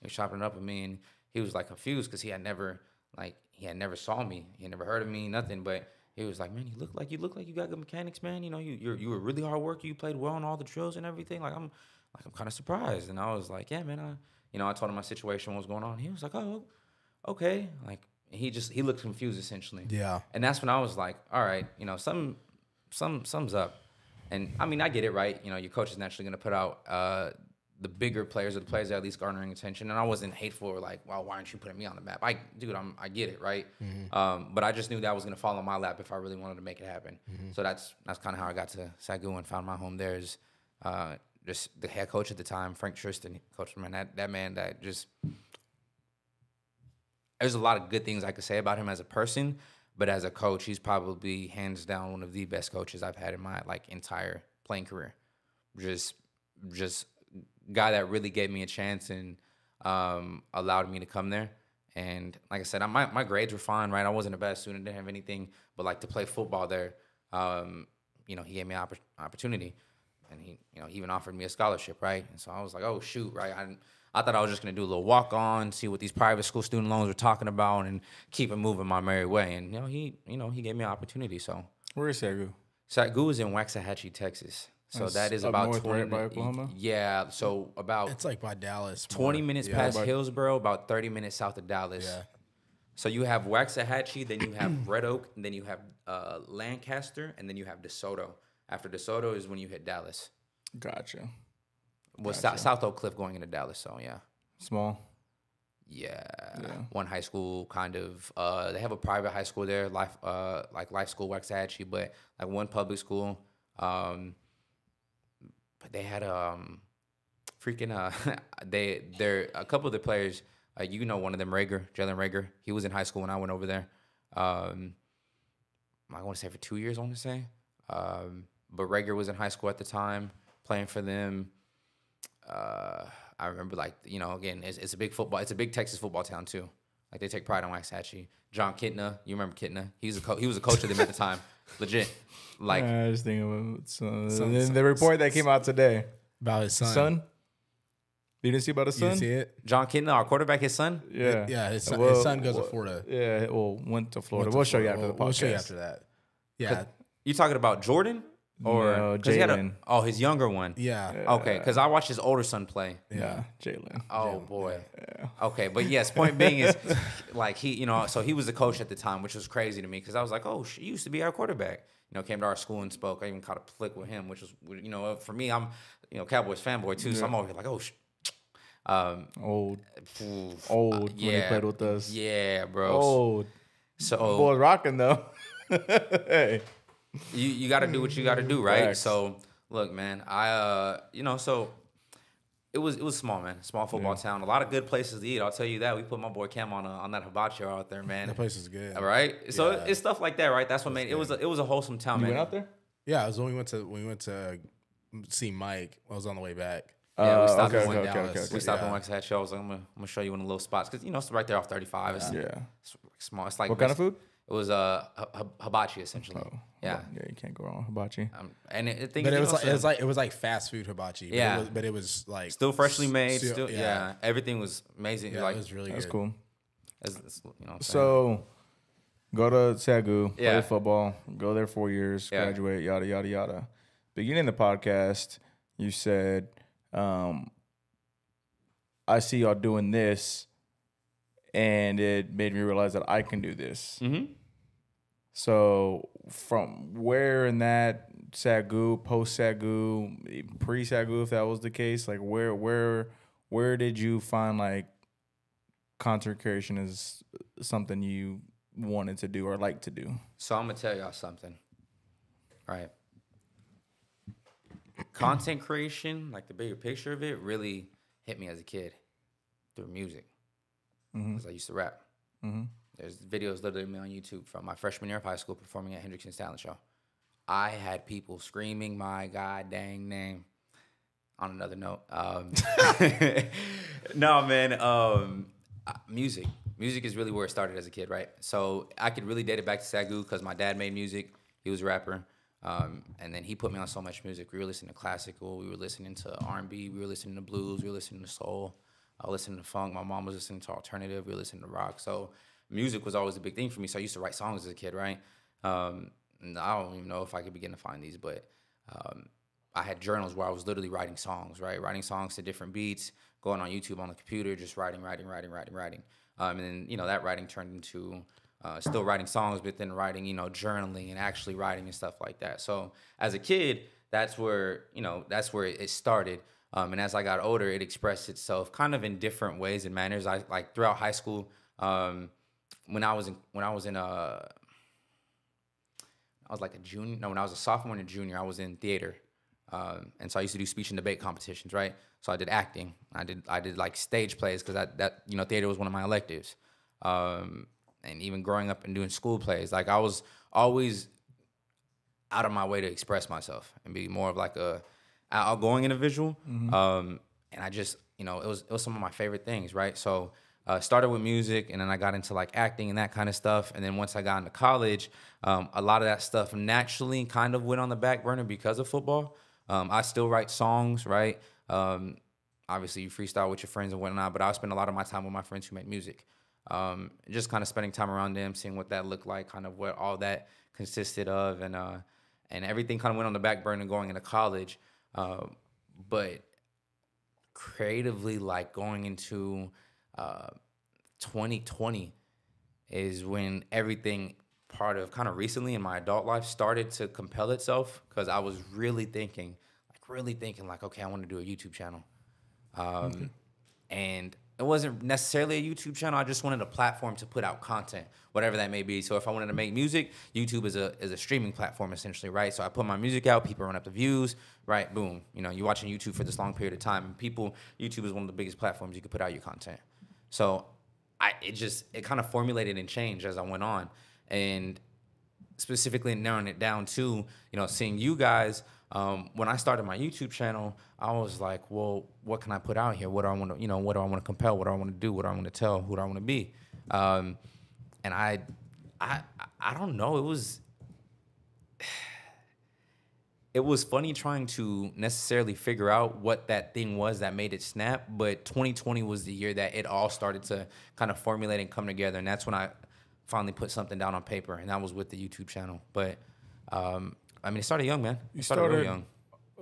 He was chopping it up with me, and he was like confused because he had never like he had never saw me, he had never heard of me, nothing. But he was like, "Man, you look like you look like you got good mechanics, man. You know, you you're, you were really hard worker. You played well on all the drills and everything. Like, I'm like I'm kind of surprised." And I was like, "Yeah, man. I you know, I told him my situation, what was going on. He was like, "Oh, okay." Like he just he looked confused essentially. yeah. And that's when I was like, all right, you know, some some sums up. And I mean, I get it, right? You know, your coach is naturally going to put out uh, the bigger players or the players that are at least garnering attention. And I wasn't hateful or like, well, why aren't you putting me on the map? I, dude, I'm, I get it, right? Um, but I just knew that was going to fall on my lap if I really wanted to make it happen. So that's that's kind of how I got to Sagu and found my home there. Is uh, just the head coach at the time, Frank Tristan, coach man, that that man that just there's a lot of good things I could say about him as a person, but as a coach, he's probably hands down one of the best coaches I've had in my like entire playing career. Just, just guy that really gave me a chance and um, allowed me to come there. And like I said, I, my my grades were fine, right? I wasn't a bad student, didn't have anything, but like to play football there, um, you know, he gave me an oppor- opportunity, and he, you know, he even offered me a scholarship, right? And so I was like, oh shoot, right? I I thought I was just gonna do a little walk on, see what these private school student loans were talking about, and keep it moving my merry way. And you know, he you know he gave me an opportunity. So Where is Sagu? Sagu is in Waxahachie, Texas. So That's that is up about north, 20 right, by Oklahoma? Yeah, so about It's like by Dallas. 20 more. minutes Yeah. past by- Hillsboro, about 30 minutes south of Dallas. Yeah. So you have Waxahachie, then you have Red Oak, and then you have uh, Lancaster, and then you have DeSoto. After DeSoto is when you hit Dallas. Gotcha. Well, Sou- South Oak Cliff going into Dallas. So yeah. Small. yeah, Yeah. One high school kind of. Uh, they have a private high school there, life, uh, like Life School Waxahachie, but like one public school. Um, but they had um, freaking uh, they they're a couple of the players. Uh, you know, one of them, Reagor, Jalen Reagor. He was in high school when I went over there. Um, I want to say for two years. I want to say, um, but Reagor was in high school at the time, playing for them. Uh, I remember like you know again it's, it's a big football it's a big Texas football town too like they take pride in Waxahachie Jon Kitna you remember Kitna he was a co- he was a coach of them at the time legit like I just think about son. Son- the, son- the report that came out today. About his son. Son. You didn't see about his You son? see it? Jon Kitna our quarterback his son Yeah. Yeah, his son, Well, his son goes well, to Florida. Yeah, well, went to Florida. Went to we'll show you after the podcast. We'll, we'll show you after that. Yeah, you talking about Jordan or No, 'cause he had a- Jalen. oh his younger one yeah. okay because I watched his older son play Yeah, Jalen. Oh boy. Okay, but yes, point being is like he, you know, so he was the coach at the time, which was crazy to me because I was like, oh, sh- he used to be our quarterback. You know, came to our school and spoke. I even caught a flick with him, which was, you know, for me, I'm, you know, Cowboys fanboy too, so I'm over here like, oh, sh- um, Old, phew, old uh, when he played with us. Yeah, bro. Old. So Boy, rocking though. hey. You you got to do what you got to do, right? Facts. So look, man, I uh, you know, so it was it was small, man, small football town, a lot of good places to eat. I'll tell you that. We put my boy Cam on a, on that hibachi out there, man. That place is good. All right, so Yeah. it's stuff like that, right? That's what made it was a, it was a wholesome town, You man. went out there? Yeah, it was when we went to when we went to see Mike. I was on the way back. Yeah, we Uh, stopped okay, in one okay, okay, Dallas. okay, We okay. stopped in Yeah. Waxahachie. I was like, I'm gonna, I'm gonna show you one of the little spots because you know it's right there off 35. It's, Yeah. it's small. It's like What kind of food? It was uh hi- hi- hibachi essentially. Oh, yeah, Yeah, you can't go wrong with hibachi. um, and it, it, thing But is, it was know, like it was like it was like fast food hibachi. But Yeah. it was, but it was like still freshly made. still- Still, yeah. everything was amazing. Yeah, like it was really That's cool. it's- it's, you know, what I'm saying? So, go to Sagu, play football, go there four years, Yeah. graduate, yada yada yada. Beginning the podcast, you said, um, "I see y'all doing this, and it made me realize that I can do this." Mhm. So, from where in that Sagu, post Sagu, pre Sagu, if that was the case, like where where where did you find like content creation is something you wanted to do or like to do? So I'm gonna tell y'all something. Right. Content creation, like the bigger picture of it, really hit me as a kid through music. Because I used to rap. Mhm. There's videos literally me on YouTube from my freshman year of high school performing at Hendrickson's Talent Show. I had people screaming my god dang name. On another note, um, no man, um, uh, music. Music is really where it started as a kid, right? So I could really date it back to Sagu because my dad made music. He was a rapper, um, and then he put me on so much music. We were listening to classical, we were listening to R and B, we were listening to blues, we were listening to soul. I was listening to funk. My mom was listening to alternative. We were listening to rock. So music was always a big thing for me. So I used to write songs as a kid, right? Um, I don't even know if I could begin to find these, but um, I had journals where I was literally writing songs, right? Writing songs to different beats, going on YouTube on the computer, just writing, writing, writing, writing, writing. Um, and then, you know, that writing turned into uh, still writing songs, but then writing, you know, journaling and actually writing and stuff like that. So as a kid, that's where, you know, that's where it started. Um, and as I got older, it expressed itself kind of in different ways and manners. I like throughout high school, um, when I was in, when I was in, a I was like a junior. No, when I was a sophomore and a junior, I was in theater, um, and so I used to do speech and debate competitions, right? So I did acting. I did I did like stage plays because that that you know theater was one of my electives, um, and even growing up and doing school plays, like I was always out of my way to express myself and be more of like a outgoing individual. Um, and I just, you know, it was it was some of my favorite things, right? So uh, started with music, and then I got into like acting and that kind of stuff. And then once I got into college, um, a lot of that stuff naturally kind of went on the back burner because of football. Um, I still write songs, right? Um, obviously you freestyle with your friends and whatnot, but I spend a lot of my time with my friends who make music. Um, just kind of spending time around them, seeing what that looked like, kind of what all that consisted of, and uh, and everything kind of went on the back burner going into college. Uh, but creatively, like going into uh, 2020 is when everything part of kind of recently in my adult life started to compel itself because I was really thinking, like really thinking, like, okay, I want to do a YouTube channel. Um, And it wasn't necessarily a YouTube channel. I just wanted a platform to put out content, whatever that may be. So if I wanted to make music, YouTube is a is a streaming platform essentially, right? So I put my music out, people run up the views, right? Boom. You know, you're watching YouTube for this long period of time, and people, YouTube is one of the biggest platforms you could put out your content. So I it just it kind of formulated and changed as I went on, and specifically narrowing it down to you know seeing you guys um, when i started my youtube channel i was like well what can i put out here? What do i want to you know what do i want to compel? What do i want to do? What do i want to tell? Who do i want to be? Um, and I, I i don't know. It was it was funny trying to necessarily figure out what that thing was that made it snap but 2020 was the year that it all started to kind of formulate and come together and that's when i finally put something down on paper and that was with the youtube channel. But um, i mean it started young man. It You started, started young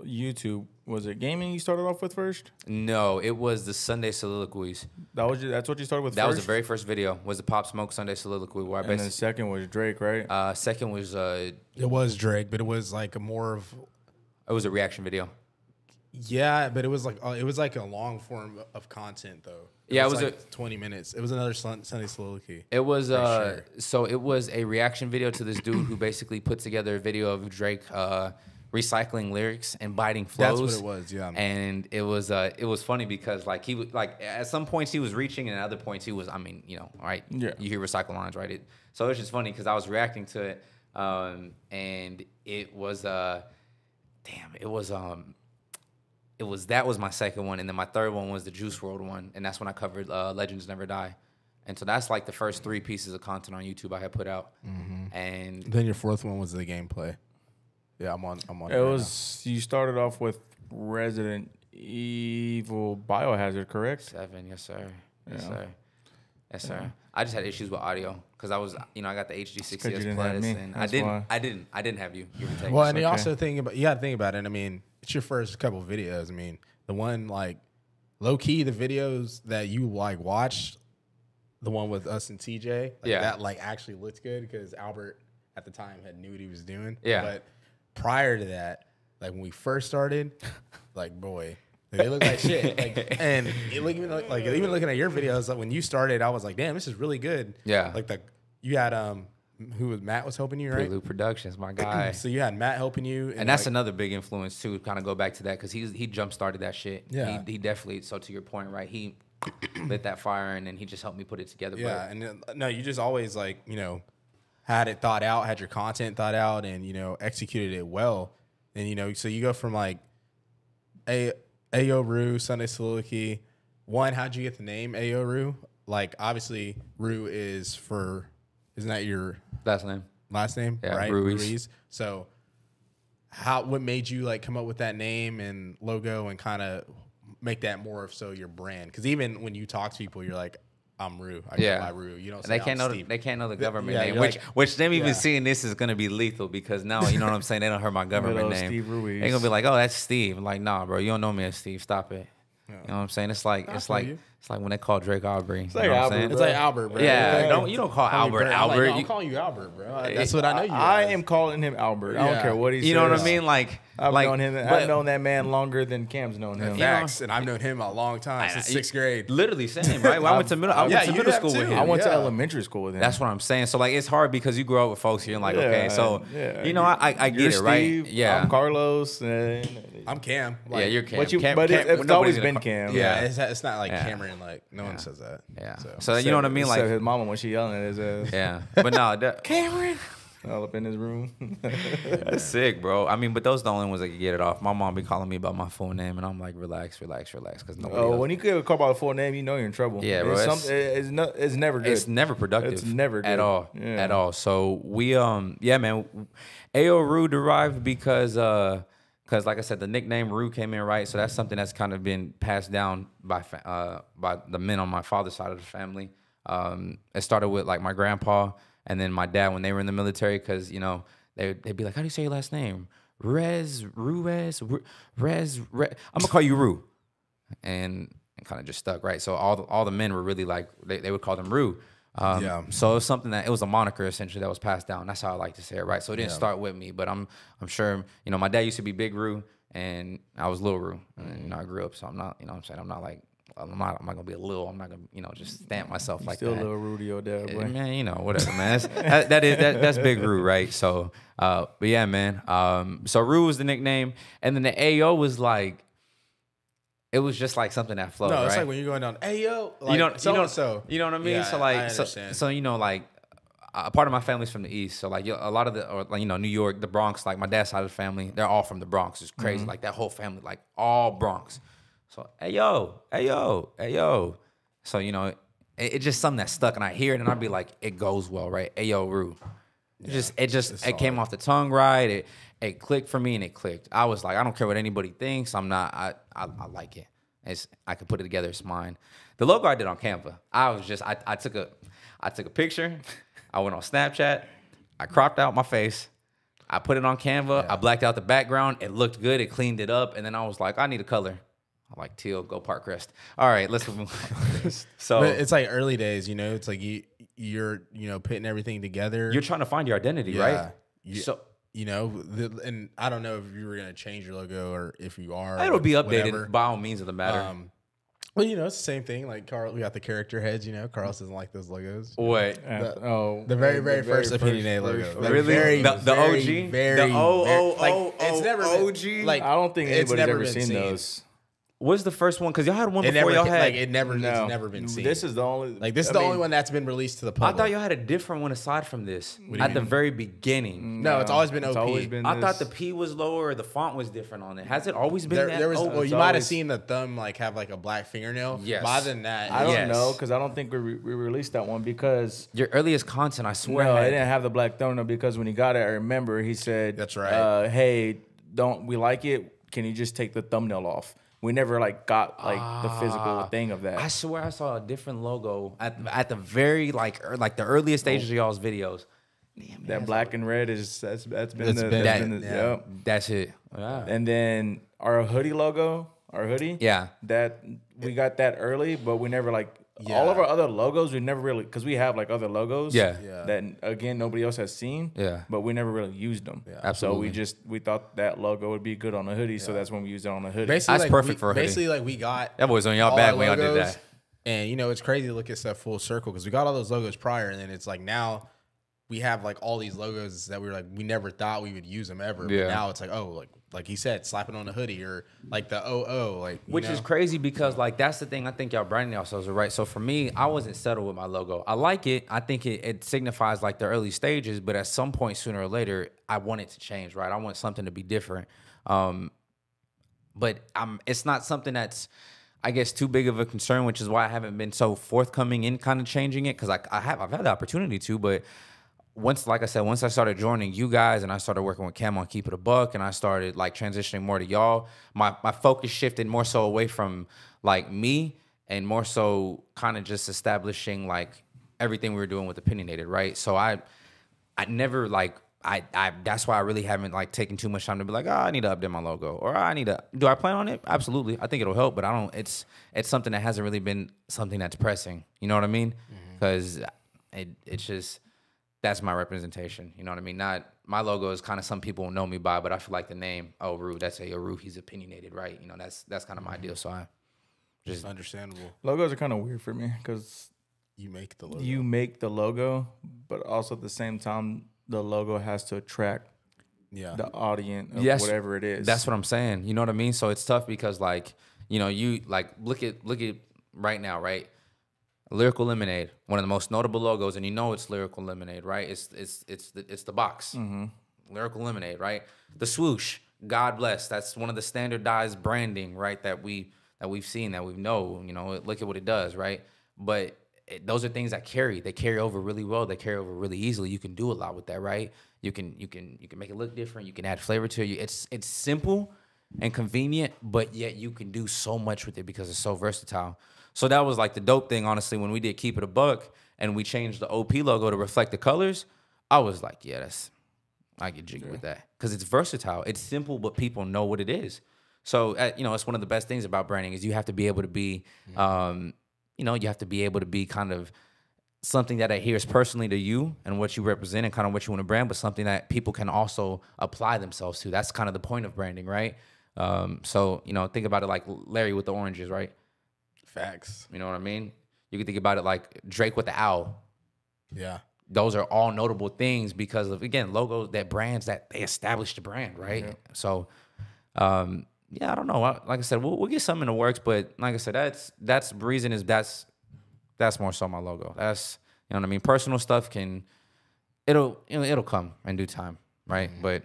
YouTube. Was it gaming you started off with first? no it was the sunday soliloquies That was your, that's what you started with that was the very first video was the pop smoke sunday soliloquy where i and then second was Drake, right? uh, second was uh, It was Drake, but it was like a more of it was a reaction video yeah, but it was like uh, it was like a long form of content though. Yeah, it was like twenty minutes. It was another Sunday soliloquy. It was uh, sure. so it was a reaction video to this dude who basically put together a video of Drake uh, recycling lyrics and biting flows. That's what it was, yeah. And it was uh, it was funny because like he was like at some points he was reaching and at other points he was I mean you know right Yeah. you hear recycle lines right it so it's just funny because I was reacting to it um, and it was uh damn it was um it was that was my second one, and then my third one was the Juice WRLD one, and that's when I covered uh, Legends Never Die, and so that's like the first three pieces of content on YouTube I had put out, Mm-hmm. and Then your fourth one was the gameplay. Yeah, I'm on. I'm on. It right now. was you started off with Resident Evil Biohazard, correct? seven, yes sir, yes Yeah. sir, yes sir. I just had issues with audio because I was, you know, I got the HD 'cause you 60s didn't have plus, me. and I didn't, why. I didn't, I didn't have you. You were taking. Well, and you okay. also think about you got to think about it. I mean, it's your first couple videos. I mean, the one like low key, the videos that you like watched, the one with us and TJ, like, Yeah. that like actually looked good because Albert at the time had knew what he was doing. Yeah. but prior to that, like when we first started, like boy. They look like shit, like, and it look, even like, like even looking at your videos, like when you started, I was like, "Damn, this is really good." Yeah. like the you had um, who was Matt was helping you, right? Prelude Productions, my guy. So you had Matt helping you, and that's like, another big influence too. Kind of go back to that because he's he jump started that shit. Yeah. he, he definitely. So to your point, right? He lit that fire and then he just helped me put it together. but- Yeah, and no, you just always like you know had it thought out, had your content thought out, and you know executed it well. And you know, so you go from like a Aye Yo Roo Sunday Soliloquy. One, how'd you get the name Aye Yo Roo? Like, obviously, Roo is for isn't that your Last name. last name? Yeah, right, Ruiz. So, how what made you like come up with that name and logo and kind of make that more of so your brand? Because even when you talk to people, you're like, "I'm Roo. I Yeah. go by Roo." You don't. And say they can't I'm know the, Steve. they can't know the government yeah, name, you're which like- which them even yeah. seeing this is gonna be lethal because now you know what I'm saying. They don't hear my government old name. Steve Ruiz. They gonna be like, oh, that's Steve. I'm like, nah, bro, you don't know me as Steve. Stop it. You know what I'm saying? It's like it's like you. it's like when they call Drake Aubrey. It's like Albert, It's like Albert, bro. Yeah, Like, don't you don't call call me Albert I'm like, Albert. no, I'm You- calling you Albert, bro. That's what I know you. I as. am calling him Albert. I don't care what he says. you know what I mean? Like I've like known him. but- I've known that man longer than Cam's known him. know- and I've known him a long time since you- sixth grade. Literally same, right? Well, I went to middle. I went Yeah, to middle have school with him. I went to elementary school with him. That's what I'm saying. So like, it's hard because you grow up with folks. You're like, okay, so yeah. you know, I I, I get it, right? Steve, Yeah, I'm Carlos. And I'm Cam. yeah, you're Cam. But you- but it's- Cam- it's nobody's always been call- Cam. Yeah, Yeah, it's, it's not like Yeah. Cameron. Like no one says that. yeah. So, So you know what I mean? Except Like, his mama when she yelling at his ass. yeah, but no, that, Cameron. All up in his room. That's sick, bro. I mean, but those the only ones that could get it off. My mom be calling me about my full name, and I'm like, relax, relax, relax, because nobody. oh, else- when you get a call by the full name, you know you're in trouble. Yeah, bro, It's, it's- some, it's, no, it's never good. it's never productive. It's never at good. all, Yeah. at all. So we, um, yeah, man, Aye Yo Roo derived because, uh, because like I said, the nickname Roo came in right, so that's something that's kind of been passed down by uh, by the men on my father's side of the family. Um, it started with like my grandpa and then my dad when they were in the military, because you know they they'd be like, "How do you say your last name?" Rez, Ruez, Ru- Rez, Re- I'm gonna call you Roo, and and kind of just stuck right. So all the, all the men were really like they, they would call them Roo. Um, Yeah. So it was something that it was a moniker essentially that was passed down. That's how I like to say it, right? So it didn't start with me, but I'm I'm sure you know my dad used to be Big Roo and I was Little Roo, and you know I grew up, so I'm not you know what I'm saying I'm not like I'm not I'm not gonna be a little. I'm not gonna you know just stamp myself like that. Still that. little Rudy Odell, Eh, boy. Man, you know, whatever, man. That's, that, that is that, that's Big Roo, right? So, uh, but yeah, man. Um, so Roo was the nickname, and then the AO was like, it was just like something that flowed. No, it's right? like when you're going down, hey yo, like, you know, so you know, so. you know what I mean. Yeah, so like, so, so you know, like a part of my family's from the east. So like a lot of the, or like you know, New York, the Bronx. Like my dad's side of the family, they're all from the Bronx. It's Mm-hmm. crazy. Like that whole family, like all Bronx. So hey yo, hey yo, hey yo. So you know, it, it's just something that stuck, and I hear it, and I'd be like, it goes well, right? Hey yo, Roo. It just it just it came off the tongue right. It it clicked for me and it clicked. I was like, I don't care what anybody thinks. I'm not. I I, I like it. It's I can put it together. It's mine. The logo I did on Canva. I was just I, I took a I took a picture. I went on Snapchat. I cropped out my face. I put it on Canva. I blacked out the background. It looked good. It cleaned it up. And then I was like, I need a color. I like teal. Go Parkcrest. All right, let's move. so But it's like early days, you know. It's like you you're you know putting everything together. you're trying to find your identity, Yeah. right? You- so you know, the, and I don't know if you were gonna change your logo or if you are. it'll be updated whatever. by all means of the matter. Um, well, you know, it's the same thing. Like Carl, we got the character heads. You know, Carl doesn't like those logos. what? Uh, oh, The very, uh, very first opinionated logo. first- Really? Very, The- the OG? Very, The O- very- O- like, O- it's O- never been- OG? Like I don't think it's anybody's never ever seen seen. those. What's the first one? Because y'all had one It before never, y'all had. like, it never, No, it's never been seen. This is the only. like this is I the mean, only one that's been released to the public. I thought y'all had a different one aside from this. do you At the very beginning. no, it's always been It's OP. always been I thought the. P was lower, the font was different on it. Has it always been there, that? there was. Oh, well, you might have seen the thumb like have like a black fingernail. Yes. But other than that, I don't Yes. know because I don't think we, re- we released that one because Your earliest content, I swear. no, had- I didn't have the black thumbnail because when he got it, I remember he said, That's right. Uh, hey, don't we like it? Can you just take the thumbnail off? We never like got like the physical thing of that. I swear I saw a different logo at at the very like er, like the earliest stages of y'all's videos. that black and red is that's that's been It's the, been- that's That- been the yeah. yep. That's it. Yeah. And then our hoodie logo, our hoodie, Yeah. that we got that early, but we never like all of our other logos. We never really because we have like other logos, Yeah. Yeah. that again nobody else has seen, Yeah. but we never really used them. So Absolutely. So we just we thought that logo would be good on a hoodie, so that's when we used it on a hoodie. basically, That's like, perfect we- for a hoodie. Basically, like we got That boy's on y'all all back when y'all did that. And you know, it's crazy to look at stuff full circle because we got all those logos prior, and then it's like now we have like all these logos that we were like we never thought we would use them ever. Yeah. But now it's like oh, like like he said, slapping on a hoodie or like the OO, like Which know? is crazy because like that's the thing I think y'all branding yourselves are right. So for me, I wasn't settled with my logo. I like it. I think it, it signifies like the early stages, but at some point sooner or later, I want it to change, right? I want something to be different. Um, but um, it's not something that's I guess too big of a concern, which is why I haven't been so forthcoming in kind of changing it because I, I have I've had the opportunity to, but once like I said, once I started joining you guys and I started working with Cam on Keep It a Buck and I started like transitioning more to y'all, my my focus shifted more so away from like me and more so kind of just establishing like everything we were doing with opinionated, right? So I I never like I, I that's why I really haven't like taken too much time to be like, oh, I need to update my logo or ah, I need to do I plan on it? Absolutely. I think it'll help, but I don't it's it's something that hasn't really been something that's pressing. You know what I mean? Mm-hmm. Because it it's just that's my representation. You know what I mean? Not my logo is kind of some people know me by, but I feel like the name, oh Roo, that's a Roo, he's opinionated, right? You know, that's that's kind of my mm-hmm. deal. So I just understandable. Logos are kind of weird for me because You make the logo. you make the logo, but also at the same time, the logo has to attract yeah. the audience of Yes, whatever it is. That's what I'm saying. You know what I mean? So it's tough because like, you know, you like look at look at right now, right? Lyrical Lemonade, one of the most notable logos, and you know it's Lyrical Lemonade, right? It's it's it's the it's the box. Mm-hmm. Lyrical Lemonade, right? The swoosh, God bless. That's one of the standardized branding, right? That we that we've seen, that we know. You know, look at what it does, right? But it, those are things that carry. They carry over really well. They carry over really easily. You can do a lot with that, right? You can you can you can make it look different. You can add flavor to it. It's it's simple, and convenient, but yet you can do so much with it because it's so versatile. So that was like the dope thing, honestly, when we did Keep It a Buck and we changed the OP logo to reflect the colors. I was like, yeah, that's I get jiggy with that because it's versatile. It's simple, but people know what it is. So uh, you know, it's one of the best things about branding is you have to be able to be, um, you know, you have to be able to be kind of something that adheres personally to you and what you represent and kind of what you want to brand, but something that people can also apply themselves to. That's kind of the point of branding, right? Um, so you know, think about it like Larry with the oranges, right? Facts. You know what I mean? You can think about it like Drake with the owl. Yeah. Those are all notable things because of again logos that brands that they established the brand, right? So, um, yeah, I don't know. I- Like I said, we'll, we'll get something in the works, but like I said, that's that's the reason is that's that's more so my logo. That's you know what I mean. Personal stuff can it'll it'll, it'll come in due time, right? But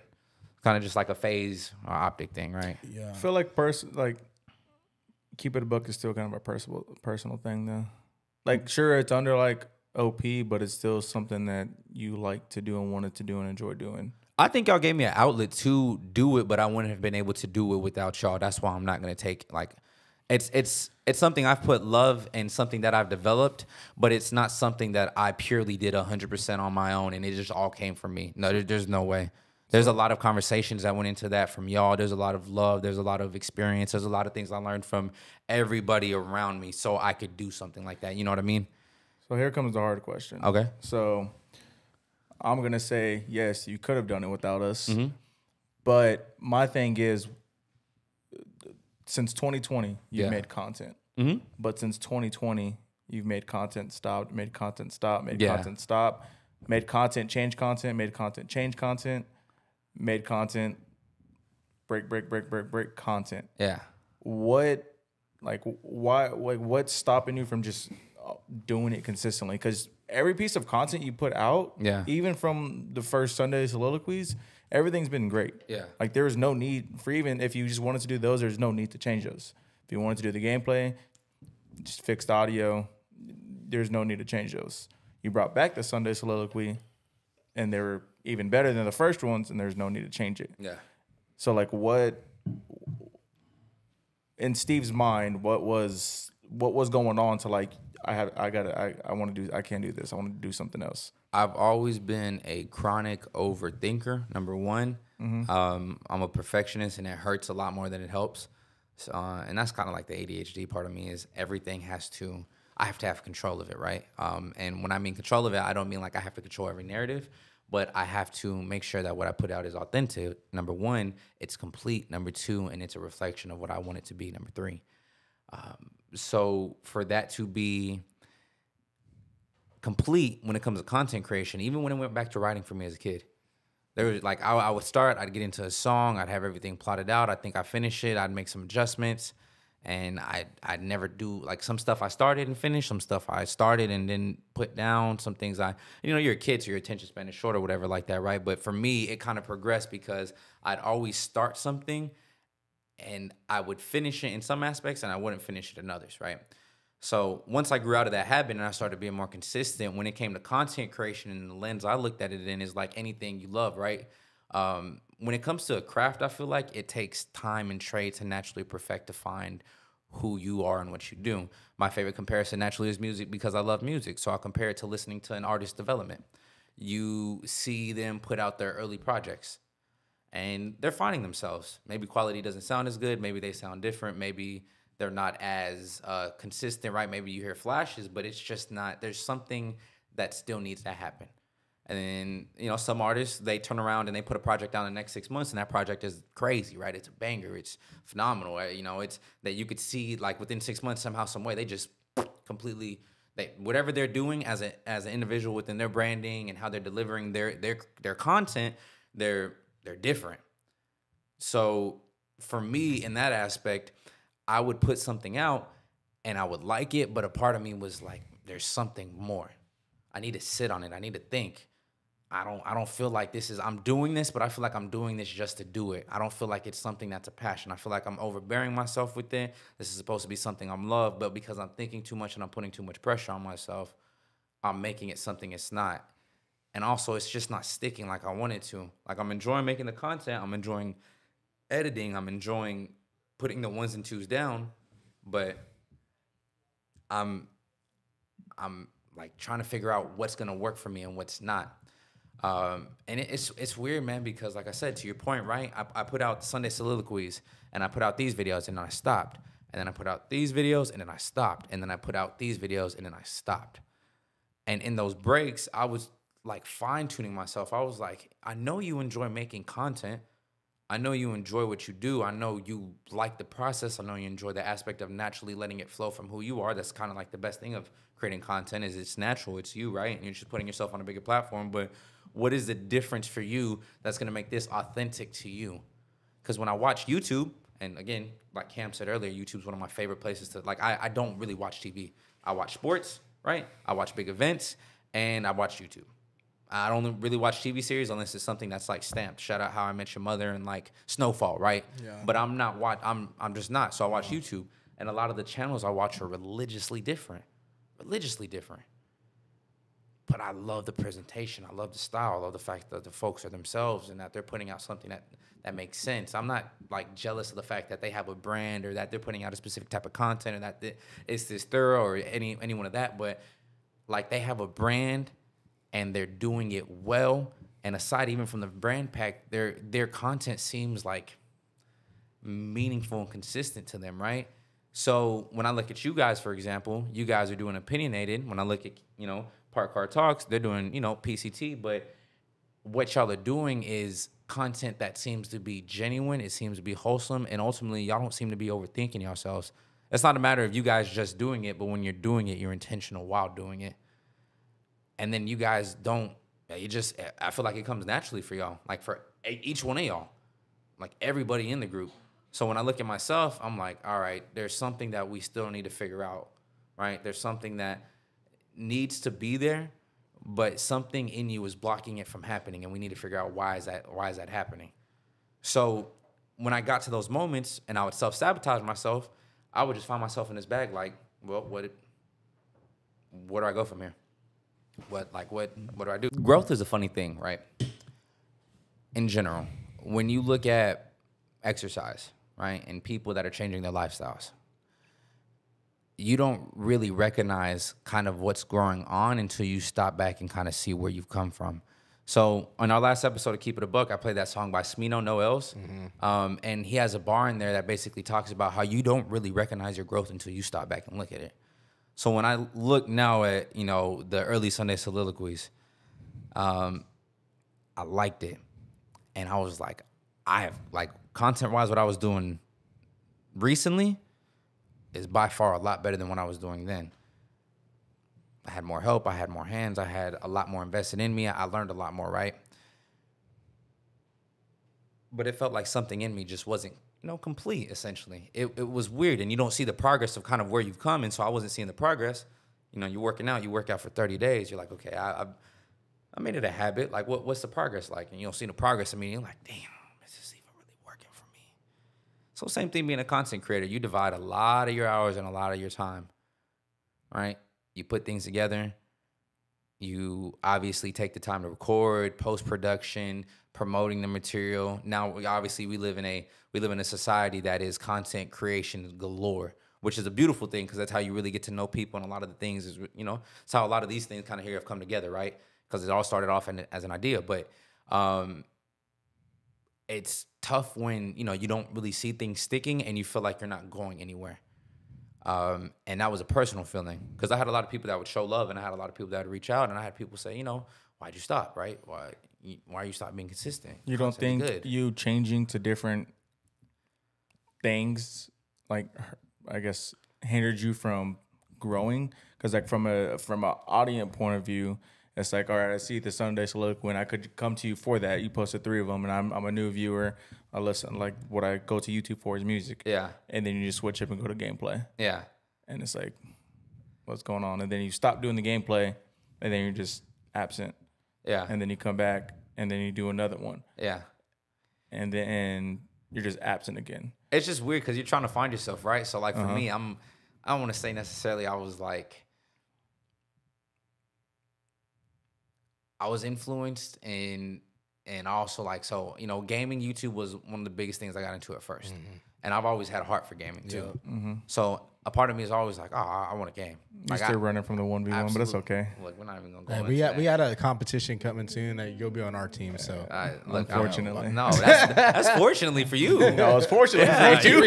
kind of just like a FaZe or OpTic thing, right? Yeah. I feel like person like Keep It a Buck is still kind of a personal personal thing though. Like sure it's under like OP, but it's still something that you like to do and wanted to do and enjoy doing. I think y'all gave me an outlet to do it, but I wouldn't have been able to do it without y'all. That's why I'm not gonna take like it's it's it's something I've put love and something that I've developed, but it's not something that I purely did 100% on my own and it just all came from me. No, there, there's no way. There's a lot of conversations that went into that from y'all. There's a lot of love. There's a lot of experience. There's a lot of things I learned from everybody around me, so I could do something like that. You know what I mean? So here comes the hard question. Okay. So I'm gonna say yes, you could have done it without us. Mm-hmm. But my thing is, since 2020, you've Yeah. made content. Mhm. But since 2020, you've made content stop, made content stop, made Yeah. content stop, made content change content, made content change content, made content break, break, break, break, break content. Yeah. What, like, why, like, what's stopping you from just uh, doing it consistently? Because every piece of content you put out, Yeah. even from the first Sunday soliloquies, everything's been great. Yeah. Like there is no need for even if you just wanted to do those, there's no need to change those. If you wanted to do the gameplay, just fixed audio, there's no need to change those. You brought back the Sunday soliloquy, and they were even better than the first ones, and there's no need to change it. Yeah. So like what in Steve's mind, what was what was going on to like I have I gotta I, I wanna do I can't do this. I wanna do something else. I've always been a chronic overthinker. Number one, um, I'm a perfectionist, and it hurts a lot more than it helps. So, uh, and that's kind of like the ADHD part of me is everything has to. I have to have control of it, right? Um, and when I mean control of it, I don't mean like I have to control every narrative, but I have to make sure that what I put out is authentic. Number one, it's complete. Number two, and it's a reflection of what I want it to be. Number three. Um, so for that to be complete when it comes to content creation, even when it went back to writing for me as a kid. There was like I, I would start, I'd get into a song, I'd have everything plotted out. I think I finish it, I'd make some adjustments, and I I'd never do like some stuff I started and finished, some stuff I started and then put down, some things I you know you're a kid, so your attention span is short or whatever like that, right? But for me, it kind of progressed because I'd always start something and I would finish it in some aspects and I wouldn't finish it in others, right? So once I grew out of that habit and I started being more consistent, when it came to content creation and the lens I looked at it in is like anything you love, right? Um, when it comes to a craft, I feel like it takes time and trade to naturally perfect to find who you are and what you do. My favorite comparison naturally is music because I love music. So I'll compare it to listening to an artist development. You see them put out their early projects and they're finding themselves. Maybe quality doesn't sound as good. Maybe they sound different. Maybe they're not as uh, consistent, right? Maybe you hear flashes, but it's just not. There's something that still needs to happen. And then you know, some artists they turn around and they put a project down in the next six months, and that project is crazy, right? It's a banger. It's phenomenal. right? You know, it's that you could see like within six months somehow, some way they just completely they whatever they're doing as a as an individual within their branding and how they're delivering their their their content, they're they're different. So for me in that aspect, I would put something out and I would like it, but a part of me was like, there's something more. I need to sit on it. I need to think. I don't I don't feel like this is I'm doing this, but I feel like I'm doing this just to do it. I don't feel like it's something that's a passion. I feel like I'm overbearing myself with it. This is supposed to be something I'm loved, but because I'm thinking too much and I'm putting too much pressure on myself, I'm making it something it's not. And also it's just not sticking like I want it to. Like I'm enjoying making the content. I'm enjoying editing, I'm enjoying putting the ones and twos down, but I'm I'm like trying to figure out what's gonna work for me and what's not. Um, and it, it's it's weird, man, because like I said, to your point, right? I, I put out Sunday soliloquies and I put out these videos and I stopped. And then I put out these videos and then I stopped. And then I put out these videos and then I stopped. And in those breaks, I was like fine tuning myself. I was like, I know you enjoy making content. I know you enjoy what you do. I know you like the process. I know you enjoy the aspect of naturally letting it flow from who you are. That's kind of like the best thing of creating content is it's natural. It's you, right? And you're just putting yourself on a bigger platform. But what is the difference for you that's gonna make this authentic to you? Because when I watch YouTube, and again, like Cam said earlier, YouTube's one of my favorite places to like. I, I don't really watch TV. I watch sports, right? I watch big events, and I watch YouTube. I don't really watch TV series unless it's something that's like stamped. Shout out How I Met Your Mother and like Snowfall, right? Yeah. But I'm not watch. I'm I'm just not. So I watch YouTube, and a lot of the channels I watch are religiously different, religiously different. But I love the presentation. I love the style. I love the fact that the folks are themselves and that they're putting out something that that makes sense. I'm not like jealous of the fact that they have a brand or that they're putting out a specific type of content or that it's this thorough or any any one of that. But like they have a brand and they're doing it well. And aside even from the brand pack, their their content seems like meaningful and consistent to them, right? So when I look at you guys, for example, you guys are doing opinionated. When I look at you know Park Car Talks, they're doing you know PCT, but what y'all are doing is content that seems to be genuine. It seems to be wholesome, and ultimately, y'all don't seem to be overthinking yourselves. It's not a matter of you guys just doing it, but when you're doing it, you're intentional while doing it and then you guys don't. You just I feel like it comes naturally for y'all, like for each one of y'all, like everybody in the group. So when I look at myself, I'm like, all right, there's something that we still need to figure out, right? There's something that needs to be there, but something in you is blocking it from happening, and we need to figure out why is that why is that happening. So when I got to those moments and I would self sabotage myself, I would just find myself in this bag, like, well, what, where do I go from here? what like what what do I do? Growth is a funny thing, right? In general, when you look at exercise, right, and people that are changing their lifestyles, you don't really recognize kind of what's going on until you stop back and kind of see where you've come from. So on our last episode of Keep It a Buck, I played that song by Smino No L's, mm-hmm. um, and he has a bar in there that basically talks about how you don't really recognize your growth until you stop back and look at it. So when I look now at you know the early Sunday soliloquies, um, I liked it, and I was like, I have like content wise, what I was doing recently is by far a lot better than what I was doing then. I had more help, I had more hands, I had a lot more invested in me, I learned a lot more, right? But it felt like something in me just wasn't you know, complete essentially. It, it was weird, and you don't see the progress of kind of where you've come, and so I wasn't seeing the progress. You know, you're working out, you work out for 30 days, you're like, okay, I, I, I made it a habit. Like, what, what's the progress like? And you don't see the progress. I mean, you're like, damn, is this even really working for me? So same thing being a content creator. You divide a lot of your hours and a lot of your time, right? You put things together. You obviously take the time to record, post production, promoting the material. Now, we, obviously, we live in a we live in a society that is content creation galore, which is a beautiful thing because that's how you really get to know people. And a lot of the things is you know it's how a lot of these things kind of here have come together, right? Because it all started off in, as an idea, but um, it's tough when you know you don't really see things sticking and you feel like you're not going anywhere. Um, and that was a personal feeling because I had a lot of people that would show love, and I had a lot of people that would reach out, and I had people say, you know, why'd you stop, right? Why why are you stop being consistent? You don't think good. you changing to different things like I guess hindered you from growing? Because like from a from an audience point of view, it's like all right, I see the Sunday look when I could come to you for that. You posted three of them, and I'm I'm a new viewer. I listen like what I go to YouTube for is music. Yeah, and then you just switch up and go to gameplay. Yeah, and it's like what's going on, and then you stop doing the gameplay, and then you're just absent. Yeah. And then you come back and then you do another one. Yeah. And then you're just absent again. It's just weird because you're trying to find yourself, right? So like for uh-huh. me, I'm I don't want to say necessarily I was like I was influenced and and also like so you know gaming YouTube was one of the biggest things I got into at 1st Mm-hmm. and I've always had a heart for gaming too. So a part of me is always like, oh, I, I want a game. You're Like, I- still running from the one v one, but it's okay. Look, we're not even gonna go. Yeah, we got that. we got a competition coming soon that you'll be on our team. So I- look, I'm- Unfortunately. no, that's, that's fortunately for you. No, it's fortunate Yeah, for you.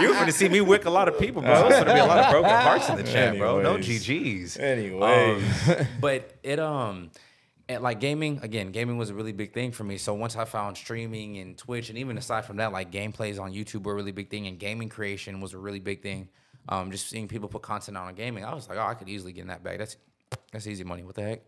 You're going to see me wick a lot of people, bro. There's going to be a lot of broken hearts in the chat, bro. No GGs. Anyway, Um, but it um and like gaming again gaming was a really big thing for me. So once i found streaming and twitch and even aside from that like gameplays on youtube were a really big thing and gaming creation was a really big thing. Um just seeing people put content out on gaming i was like oh i could easily get in that bag. That's that's easy money. What the heck?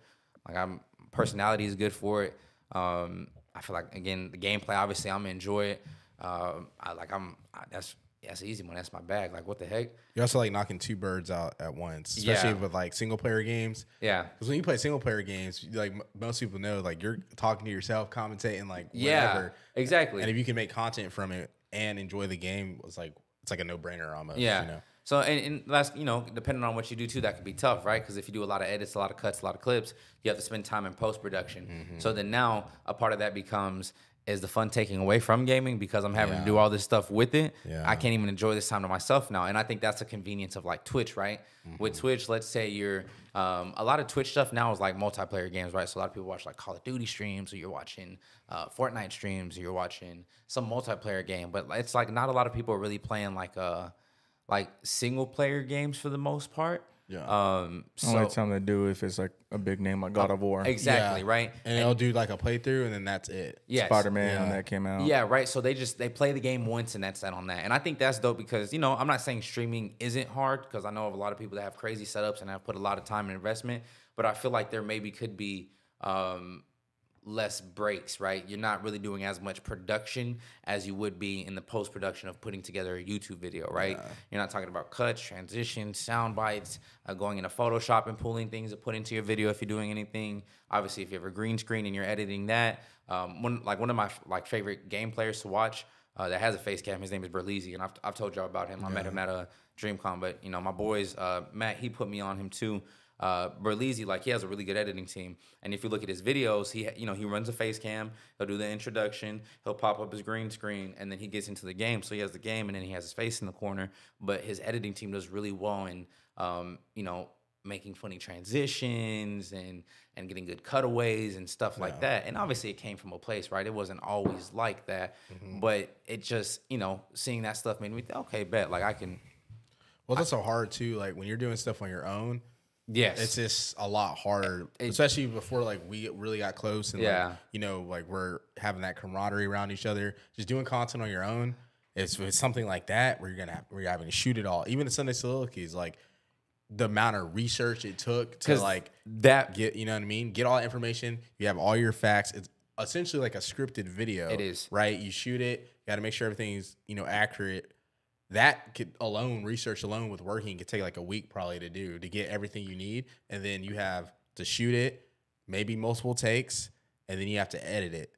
Like i'm personality is good for it. Um i feel like again the gameplay obviously i'm enjoy it. Um i like i'm I, that's that's easy money that's my bag like what the heck you're also like knocking two birds out at once, especially Yeah. with like single player games. yeah Because when you play single player games, like m- most people know, like you're talking to yourself, commentating, like yeah whatever. exactly And if you can make content from it and enjoy the game, it's like it's like a no brainer almost. Yeah. You know? So and, and that's you know depending on what you do too, that could be tough, right? Because if you do a lot of edits, a lot of cuts, a lot of clips, you have to spend time in post production. Mm-hmm. So then now a part of that becomes is the fun taking away from gaming because I'm having to do all this stuff with it. Yeah. I can't even enjoy this time to myself now, and I think that's a convenience of like Twitch, right? With Mm-hmm. Twitch, let's say you're um, a lot of Twitch stuff now is like multiplayer games, right? So a lot of people watch like Call of Duty streams, or you're watching uh, Fortnite streams, or you're watching some multiplayer game, but it's like not a lot of people are really playing like uh like single player games for the most part. Yeah. Um. So only time they do if it's like a big name like God of War, exactly Yeah. right. And, they'll do like a playthrough and then that's it. Yes. Spider Man Yeah. when that came out. Yeah, right. So they just they play the game once and that's that on that. And I think that's dope because you know I'm not saying streaming isn't hard because I know of a lot of people that have crazy setups and have put a lot of time and investment. But I feel like there maybe could be um, less breaks, right? You're not really doing as much production as you would be in the post production of putting together a YouTube video, right? You're not talking about cuts, transitions, sound bites, uh, going into Photoshop and pulling things to put into your video if you're doing anything. Obviously, if you have a green screen and you're editing that, um, one like one of my like favorite game players to watch uh, that has a face cam. His name is Berleezy, and I've, I've told y'all about him. I met him at a DreamCon, but you know my boys, uh, Matt, he put me on him too. Uh, Berleezy, like he has a really good editing team, and if you look at his videos, he you know he runs a face cam. He'll do the introduction. He'll pop up his green screen, and then he gets into the game. So he has the game, and then he has his face in the corner. But his editing team does really well in um, you know making funny transitions and and getting good cutaways and stuff like that. And obviously it came from a place, right? It wasn't always like that, but it just, you know, seeing that stuff made me think, okay, bet like I can Well, that's so hard too. Like when you're doing stuff on your own, Yes. it's just a lot harder, especially before like we really got close and Yeah. like, you know, like we're having that camaraderie around each other. Just doing content on your own, it's, it's something like that where you're gonna have, where you're having to shoot it all. Even the Sunday soliloquies, like the amount of research it took to like that get, you know what I mean, get all that information. You have all your facts. It's essentially like a scripted video. It is. right. You shoot it. You got to make sure everything's you know accurate that could alone research alone with working could take like a week probably to do to get everything you need and then you have to shoot it maybe multiple takes and then you have to edit it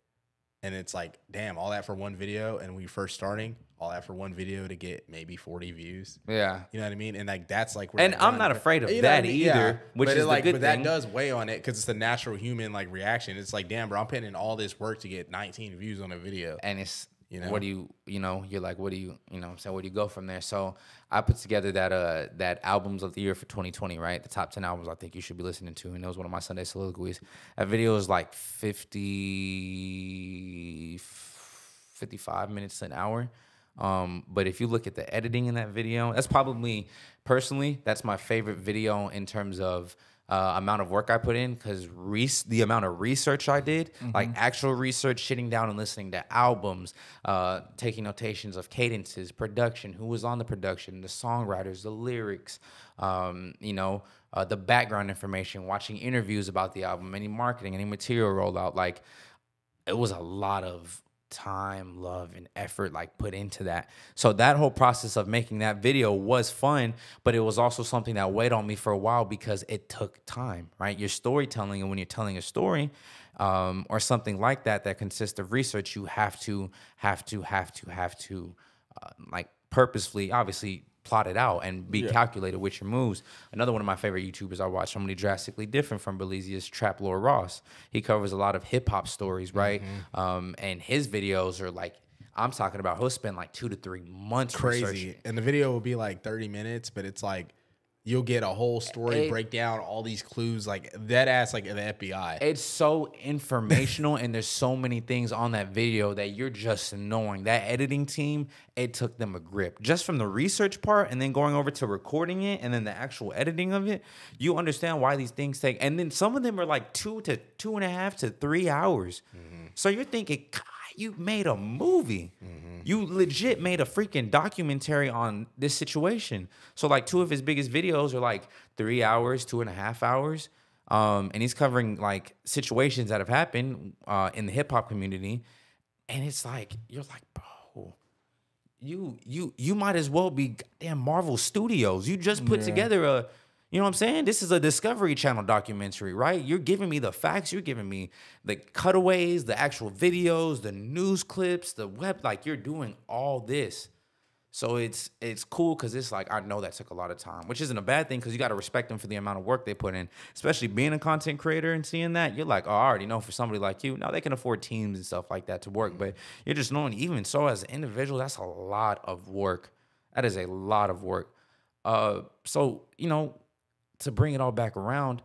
and it's like damn all that for one video and when you're first starting all that for one video to get maybe 40 views yeah. you know what I mean? And like that's like And I'm not afraid of You know that either, which but is like, but thing. that does weigh on it because it's the natural human like reaction. It's like, damn, bro, I'm putting in all this work to get 19 views on a video. and it's You know? what do you you know you're like what do you you know I'm saying? Where do you go from there? So I put together that uh that albums of the year for 2020 right? The top 10 albums I think you should be listening to and that was one of my Sunday soliloquies. That video is like 50 55 minutes an hour. Um but if you look at the editing in that video that's probably personally that's my favorite video in terms of uh, amount of work I put in because the amount of research I did, like actual research, sitting down and listening to albums, uh, taking notations of cadences, production, who was on the production, the songwriters, the lyrics, um, you know, uh, the background information, watching interviews about the album, any marketing, any material rollout. Like, it was a lot of time, love, and effort like put into that. So that whole process of making that video was fun, but it was also something that weighed on me for a while because it took time, right? Your storytelling, and when you're telling a story, um, or something like that that consists of research, you have to, have to, have to, have to, uh, like purposefully, obviously plot it out and be calculated with your moves. Another one of my favorite YouTubers I watch, somebody drastically different from Berleezy, is Trap Lore Ross. He covers a lot of hip hop stories, right? Um, and his videos are like, I'm talking about, he'll spend like two to three months Crazy. And the video will be like 30 minutes, but it's like you'll get a whole story It- breakdown, all these clues, like that ass, like the FBI. It's so informational, and there's so many things on that video that you're just knowing. That editing team, it took them a grip just from the research part, and then going over to recording it, and then the actual editing of it. You understand why these things take, and then some of them are like two to two and a half to three hours. Mm-hmm. So you're thinking, you made a movie. You legit made a freaking documentary on this situation. So like two of his biggest videos are like three hours, two and a half hours. Um, and he's covering like situations that have happened uh, in the hip hop community, and it's like you're like, bro, you you you might as well be goddamn Marvel Studios. You just put together a, you know what I'm saying? This is a Discovery Channel documentary, right? You're giving me the facts. You're giving me the cutaways, the actual videos, the news clips, the web. Like you're doing all this. So it's it's cool because it's like I know that took a lot of time, which isn't a bad thing because you got to respect them for the amount of work they put in. Especially being a content creator and seeing that, you're like, oh, I already know for somebody like you, now they can afford teams and stuff like that to work. But you're just knowing, even so, as an individual, that's a lot of work. That is a lot of work. Uh, so you know, to bring it all back around,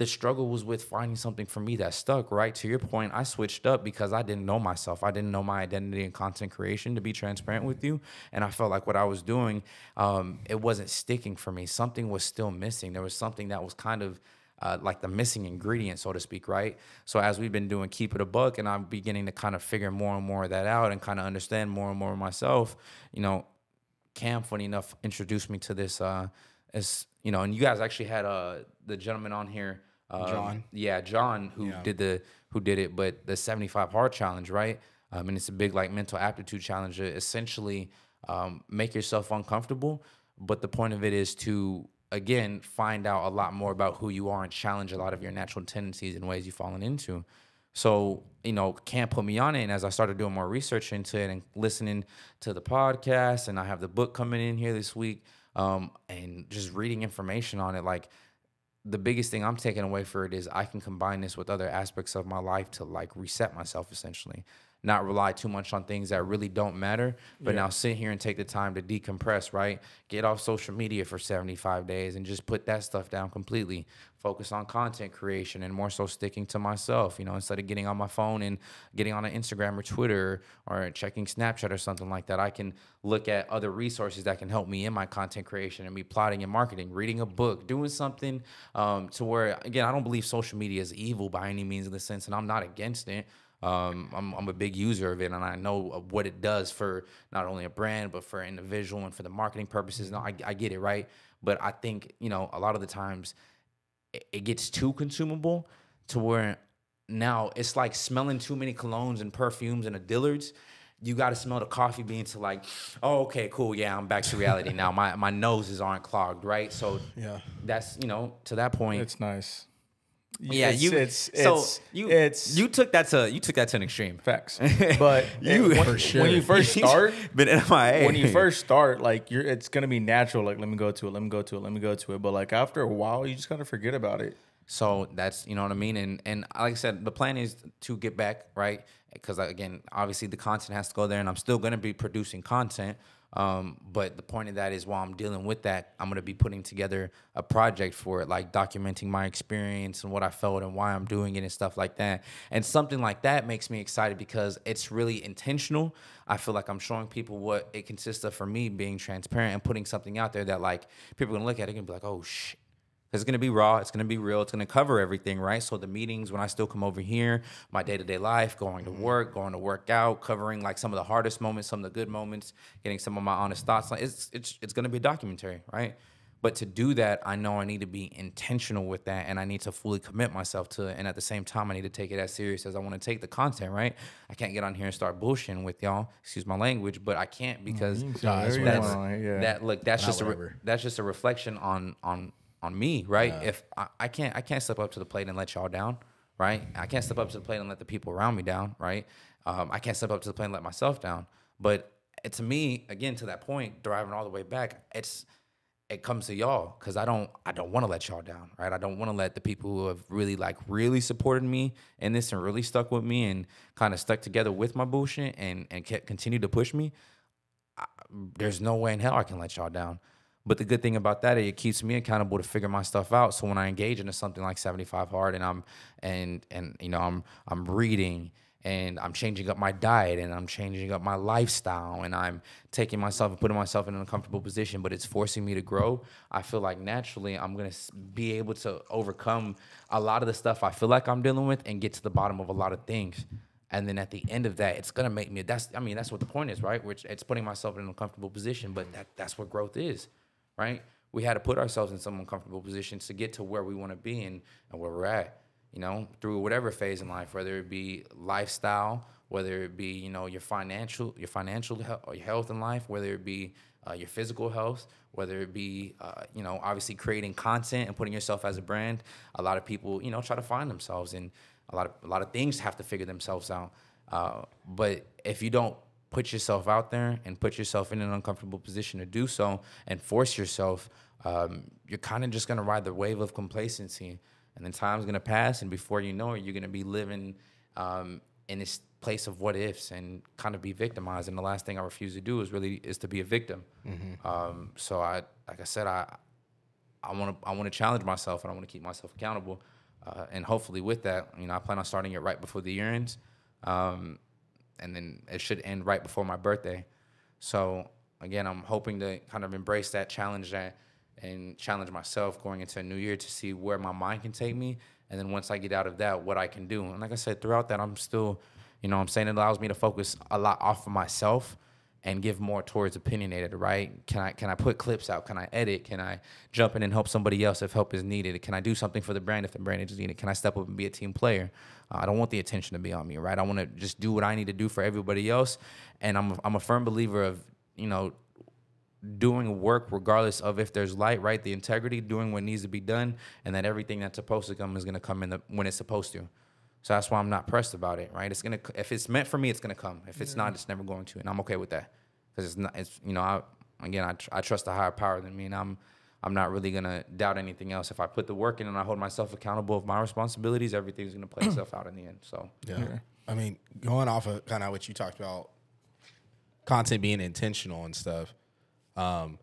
the struggle was with finding something for me that stuck, right? To your point, I switched up because I didn't know myself. I didn't know my identity in content creation, to be transparent with you. And I felt like what I was doing, um, it wasn't sticking for me. Something was still missing. There was something that was kind of uh, like the missing ingredient, so to speak, right? So as we've been doing Keep It a Buck, and I'm beginning to kind of figure more and more of that out and kind of understand more and more of myself, you know, Cam, funny enough, introduced me to this. Uh, you know, and you guys actually had uh the gentleman on here, uh, John. Yeah, John, who Yeah. did the who did it, but the seventy five hard challenge, right? Um, and it's a big like mental aptitude challenge. To essentially, um, make yourself uncomfortable, but the point of it is to again find out a lot more about who you are and challenge a lot of your natural tendencies and ways you've fallen into. So, you know, Cam put me on it. And as I started doing more research into it and listening to the podcast, and I have the book coming in here this week, um, and just reading information on it, like the biggest thing I'm taking away for it is I can combine this with other aspects of my life to like reset myself essentially. Not rely too much on things that really don't matter, but now sit here and take the time to decompress, right? Get off social media for 75 days and just put that stuff down completely. Focus on content creation and more so sticking to myself, you know, instead of getting on my phone and getting on an Instagram or Twitter or checking Snapchat or something like that. I can look at other resources that can help me in my content creation and me plotting and marketing, reading a book, doing something um, to where, again, I don't believe social media is evil by any means in the sense, and I'm not against it. Um, I'm, I'm a big user of it, and I know what it does for not only a brand but for an individual and for the marketing purposes. No, I, I get it, right? But I think you know a lot of the times it, it gets too consumable to where now it's like smelling too many colognes and perfumes and a Dillard's. You got to smell the coffee bean to like, oh, okay, cool, yeah, I'm back to reality now. My my noses aren't clogged, right? So Yeah. that's you know to that point. It's nice. Yeah, it's, you. It's, so you it's you took that to you took that to an extreme. facts. But You- when, For sure. when you first start, been MIA. when you first start, like you're, it's gonna be natural. Like let me go to it, let me go to it, let me go to it. But like after a while, you just gotta forget about it. So that's you know what I mean, and and like I said, the plan is to get back right because again, obviously the content has to go there, and I'm still going to be producing content. Um, but the point of that is while I'm dealing with that, I'm to be putting together a project for it, like documenting my experience and what I felt and why I'm doing it and stuff like that. And something like that makes me excited because it's really intentional. I feel like I'm showing people what it consists of for me, being transparent and putting something out there that like people are gonna look at it and be like, oh shit it's gonna be raw. It's gonna be real. It's gonna cover everything, right? So the meetings when I still come over here, my day to day life, going to mm-hmm. work, going to work out, covering like some of the hardest moments, some of the good moments, getting some of my honest thoughts. Like it's it's it's gonna be a documentary, right? But to do that, I know I need to be intentional with that, and I need to fully commit myself to it. And at the same time, I need to take it as serious as I want to take the content, right? I can't get on here and start bullshitting with y'all. Excuse my language, but I can't because can say Nah, whatever that's yeah. that look that's Not just a re- that's just a reflection on on on me right if I, I can't i can't step up to the plate and let y'all down right i can't step up to the plate and let the people around me down right um, i can't step up to the plate and let myself down but it, to me, again, to that point, driving all the way back, it's it comes to y'all because I don't I don't want to let y'all down, right? I don't want to let the people who have really like really supported me in this and really stuck with me and kind of stuck together with my bullshit and and kept continue to push me. I, there's no way in hell I can let y'all down. But the good thing about that is it keeps me accountable to figure my stuff out. So when I engage into something like 75 hard and I'm and and you know I'm I'm reading and I'm changing up my diet and I'm changing up my lifestyle and I'm taking myself and putting myself in an uncomfortable position, but it's forcing me to grow. I feel like naturally I'm gonna be able to overcome a lot of the stuff I feel like I'm dealing with and get to the bottom of a lot of things. And then at the end of that, it's gonna make me. That's I mean that's what the point is, right? Which it's putting myself in an uncomfortable position, but that that's what growth is right? We had to put ourselves in some uncomfortable positions to get to where we want to be and, and where we're at, you know, through whatever phase in life, whether it be lifestyle, whether it be, you know, your financial, your financial health, or your health in life, whether it be uh, your physical health, whether it be, uh, you know, obviously creating content and putting yourself as a brand. A lot of people, you know, try to find themselves and a lot of, a lot of things have to figure themselves out. Uh, but if you don't put yourself out there and put yourself in an uncomfortable position to do so and force yourself, um, you're kind of just gonna ride the wave of complacency, and then time's gonna pass, and before you know it, you're gonna be living um, in this place of what ifs and kind of be victimized. And the last thing I refuse to do is really is to be a victim. Um, so I, like I said, I I want to I want to challenge myself and I want to keep myself accountable. Uh, and hopefully with that, you know, I plan on starting it right before the year ends. Um, and then it should end right before my birthday. So again, I'm hoping to kind of embrace that challenge that and challenge myself going into a new year to see where my mind can take me. And then once I get out of that, what I can do. And like I said, throughout that, I'm still, you know, I'm saying it allows me to focus a lot off of myself and give more towards opinionated, right? Can I can I put clips out? Can I edit? Can I jump in and help somebody else if help is needed? Can I do something for the brand if the brand is needed? Can I step up and be a team player? I don't want the attention to be on me, right? I want to just do what I need to do for everybody else, and I'm a, I'm a firm believer of you know doing work regardless of if there's light, right? The integrity, doing what needs to be done, and that everything that's supposed to come is gonna come in the when it's supposed to. So that's why I'm not pressed about it, right? It's gonna if it's meant for me, it's gonna come. If it's not, mm. it's never going to, and I'm okay with that because it's not. It's you know, I again, I, tr- I trust a higher power than me, and I'm I'm not really gonna doubt anything else. If I put the work in and I hold myself accountable of my responsibilities, everything's gonna play itself out in the end. So Yeah. I mean, going off of kind of what you talked about, content being intentional and stuff. Um,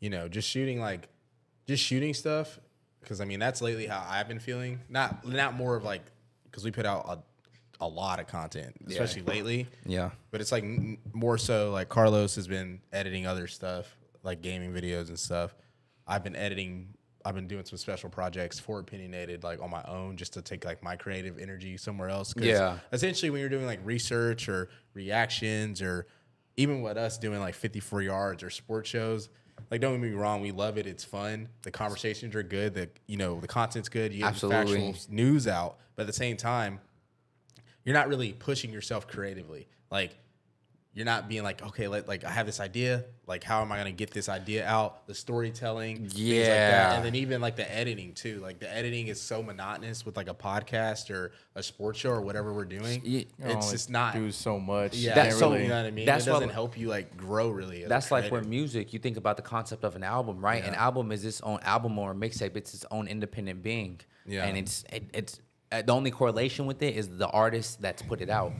you know, just shooting like, just shooting stuff. Because I mean, that's lately how I've been feeling. Not not more of like, because we put out a, a lot of content, especially lately. yeah, But it's like n- more so like Carlos has been editing other stuff, like gaming videos and stuff. I've been editing. I've been doing some special projects for opinionated, like on my own, just to take like my creative energy somewhere else. 'Cause Yeah. Essentially, when you're doing like research or reactions or even with us doing like 54 yards or sports shows, like don't get me wrong, we love it. It's fun. The conversations are good. The you know the content's good. You get Absolutely. factual news out, but at the same time, you're not really pushing yourself creatively. Like you're not being like, okay, let, like I have this idea. Like, how am I gonna get this idea out? The storytelling, things like that. Yeah. and then even like the editing too. Like the editing is so monotonous with like a podcast or a sports show or whatever we're doing. Ye- it's Oh, just it not. do so much. Yeah, That's so- you know what I mean. that's it doesn't what- help you like grow really. that's like where music. You think about the concept of an album, right? An album is its own album or mixtape. It's its own independent being. Yeah. and it's it, it's uh, the only correlation with it is the artist that's put it out.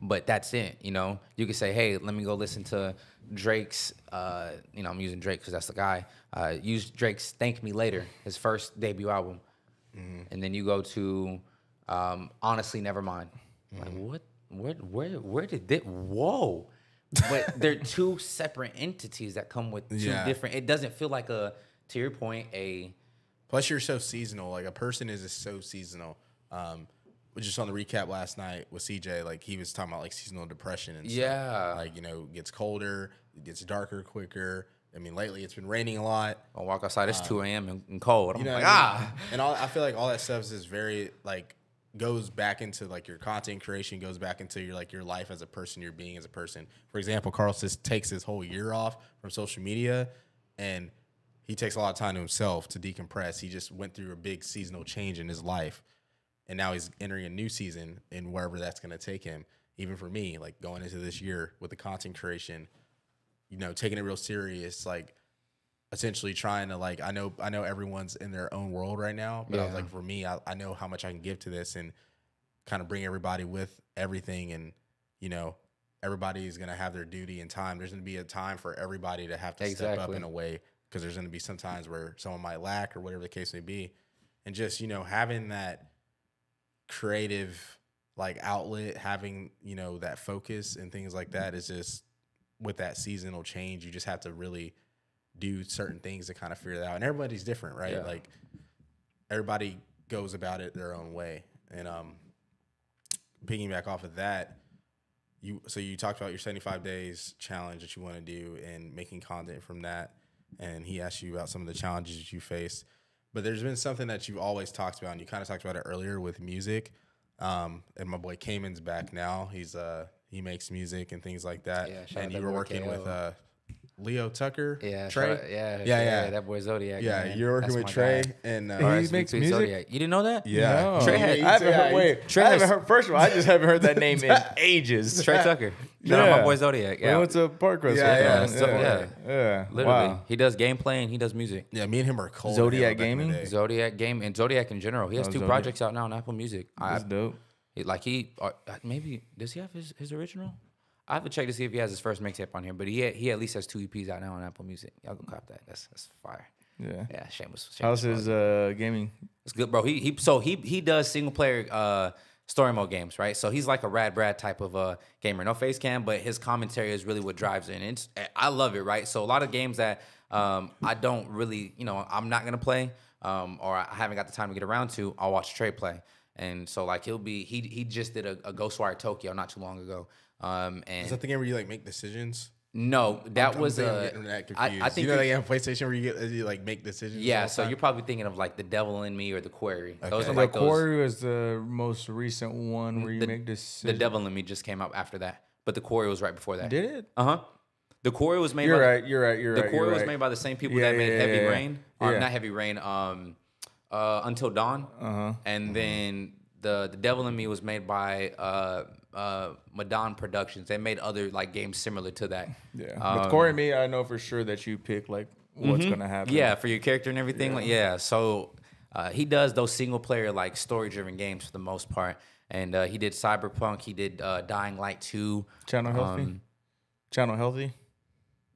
But that's it. You know, you could say, hey, let me go listen to Drake's. Uh, you know, I'm using Drake because that's the guy. Uh, use Drake's "Thank Me Later," his first debut album, and then you go to um, "Honestly Nevermind." Like what? Where? Where? Where did that? Whoa! But they're two separate entities that come with two Yeah. different. It doesn't feel like a. To your point, a Plus, you're so seasonal. Like a person is so seasonal. Um, just on the recap last night with CJ, like he was talking about like seasonal depression and stuff. Yeah. like you know, it gets colder, it gets darker quicker. I mean, lately it's been raining a lot. I walk outside. It's two a.m. and, and cold. I'm You know, like, I ah. and all I feel like all that stuff is very like goes back into like your content creation, goes back into your like your life as a person, your being as a person. For example, Carlos just takes his whole year off from social media, and he takes a lot of time to himself to decompress. He just went through a big seasonal change in his life, and now he's entering a new season in wherever that's going to take him. Even for me, like going into this year with the content creation, you know, taking it real serious, like essentially trying to like I know I know everyone's in their own world right now, but I was like for me, I, I know how much I can give to this and kind of bring everybody with everything and you know everybody's gonna have their duty and time. There's gonna be a time for everybody to have to step up in a way because there's gonna be some times where someone might lack or whatever the case may be, and just you know having that creative like outlet, having you know that focus and things like that is just with that seasonal change. You just have to really do certain things to kind of figure that out, and everybody's different, right? Yeah. Like everybody goes about it their own way, and um, piggyback off of that, you so you talked about your 75 days challenge that you want to do and making content from that and he asked you about some of the challenges that you faced but there's been something that you've always talked about and you kind of talked about it earlier with music. Um, and my boy Cayman's back now. He's uh he makes music and things like that. Yeah, and you were working KO. with uh Leo Tucker Yeah, Trey shout out- yeah, yeah yeah That boy Zodiac. yeah man. you're working That's with Trey guy. and uh, He RSVP makes music? Zodiac. You didn't know that? yeah No. Trey had- I haven't heard, wait, Trey I haven't heard. First of all, I just haven't heard that name in ages. Trey Tucker. Shout out Yeah. my boy Zodiac. We Yeah, went to Parkcrest. Yeah, with yeah, him. yeah, yeah. literally. Wow. He does gameplay and he does music. yeah me and him are cold Zodiac back in the Gaming? Zodiac game and Zodiac in general. He has Oh, two Zodiac. projects out now on Apple Music. I, That's dope. like he uh, maybe does he have his, his original? I have to check to see if he has his first mixtape on here, but he he at least has two EPs out now on Apple Music. Y'all go cop that. That's that's fire. Yeah. Yeah, shameless. How's shameless his uh, gaming? It's good, bro. He he so he he does single player uh story mode games, right? So he's like a RadBrad type of uh gamer. No face cam, but his commentary is really what drives it. And it's I love it, right? So a lot of games that um I don't really, you know, I'm not gonna play, um, or I haven't got the time to get around to, I'll watch Trey play. And so like he'll be he he just did a, a Ghostwire Tokyo not too long ago. Um and is that the game where you like make decisions no, that I'm was thinking I'm uh, getting that I. I think you know you're- that game on PlayStation where you get you like make decisions. yeah. So time? you're probably thinking of like the Devil in Me or the Quarry. Those are The like those. Quarry was the most recent one where you the- make The decisions. Devil in Me just came out after that, but the Quarry was right before that. Did it? Uh huh. The Quarry was made. You're by, right. You're right. You're The right. Quarry was right. made by the same people Yeah, that made yeah, Heavy yeah, yeah. Rain, or Yeah. not Heavy Rain. Um, uh, Until Dawn, Uh-huh. and then the the Devil in Me was made by uh uh Madon Productions. They made other like games similar to that. Yeah. Um, With Corey and me, I know for sure that you pick like what's gonna happen. Mm-hmm. Yeah, for your character and everything. Like, yeah. So uh, he does those single player like story driven games for the most part. And uh, he did Cyberpunk. He did uh, Dying Light two. Channel healthy. Um, Channel healthy.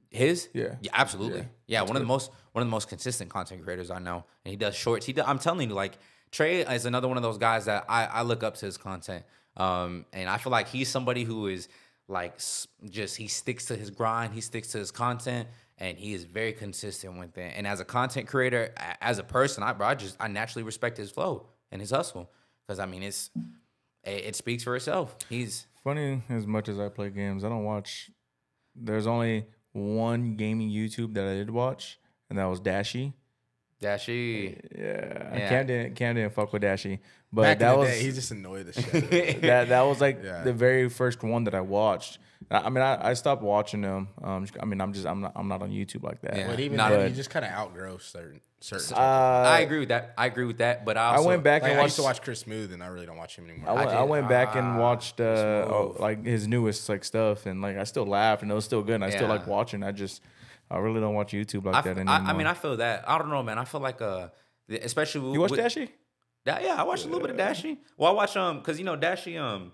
His? Yeah. Yeah, absolutely. Yeah. Yeah, one of the most one of the most consistent content creators I know. And he does shorts. He do, I'm telling you, like Trey is another one of those guys that I, I look up to his content. Um, and I feel like he's somebody who is like just he sticks to his grind, he sticks to his content, and he is very consistent with it. And as a content creator, as a person, I bro, I just I naturally respect his flow and his hustle because I mean it's it, it speaks for itself. He's Funny as much as I play games, I don't watch. There's only one gaming YouTube that I did watch, and that was Dashie. dashie. Yeah, Yeah. Cam didn't Cam didn't fuck with Dashie, but Back that in the was day, he just annoyed the shit. out of me. that that was like Yeah. the very first one that I watched. I, I mean, I, I stopped watching them. Um, I mean, I'm just I'm not I'm not on YouTube like that. Yeah. but even Not then, a- you just kind of outgrow certain certain. Uh, I agree with that. I agree with that. But I I went back like, and I watched. used to watch Chris Smoove, and I really don't watch him anymore. I went, I did- went back and ah, watched uh, oh, like his newest like stuff, and like I still laughed, and it was still good. and I still like watching. I just I really don't watch YouTube like I, that anymore. I, I mean, I feel that. I don't know, man. I feel like uh, especially you watch with, Dashie? Da- yeah, I watched a little bit of Dashie. Well, I watch um, cause you know Dashie um,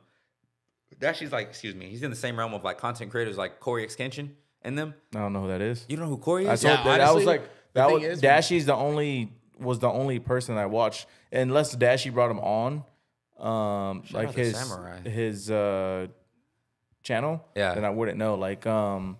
Dashie's like, excuse me, he's in the same realm of like content creators like CoryxKenshin and them. I don't know who that is. You don't know who Corey I is? saw Yeah, that, that was like that was is- Dashie's the only was the only person I watched unless Dashie brought him on, um, Shout like his Samurai. his uh channel. Yeah. then I wouldn't know. Like um,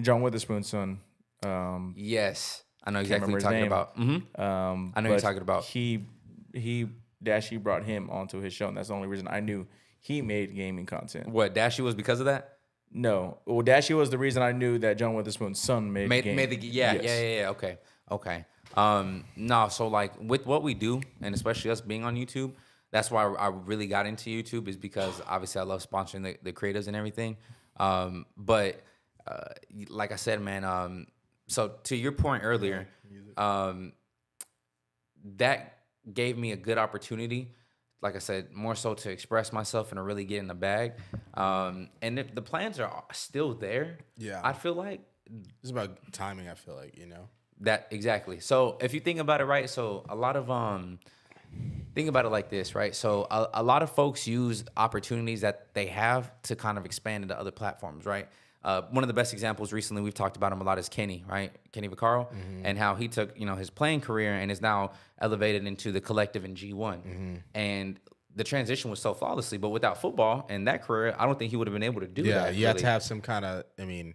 John Witherspoon's son. Um, Yes, I know exactly what you're talking name. about. hmm um, I know you're talking about. He he Dashie brought him onto his show, and that's the only reason I knew he made gaming content. What Dashie was because of that? No, well, Dashie was the reason I knew that John Witherspoon's son made made game. made the yeah Yes. yeah yeah yeah okay okay um no so like with what we do and especially us being on YouTube that's why I really got into YouTube is because obviously I love sponsoring the, the creatives and everything um but uh, like I said man um so to your point earlier um that gave me a good opportunity like I said, more so to express myself and to really get in the bag. Um, and if the plans are still there, Yeah. I feel like It's about timing. I feel like you know. That exactly. So if you think about it, right? So a lot of um, think about it like this, right? So a, a lot of folks use opportunities that they have to kind of expand into other platforms, right? Uh, one of the best examples recently we've talked about him a lot is Kenny, right? Kenny Vaccaro, and how he took you know his playing career and is now elevated into the collective in G one, and the transition was so flawlessly. But without football and that career, I don't think he would have been able to do Yeah, that. you have to have some kind of. I mean,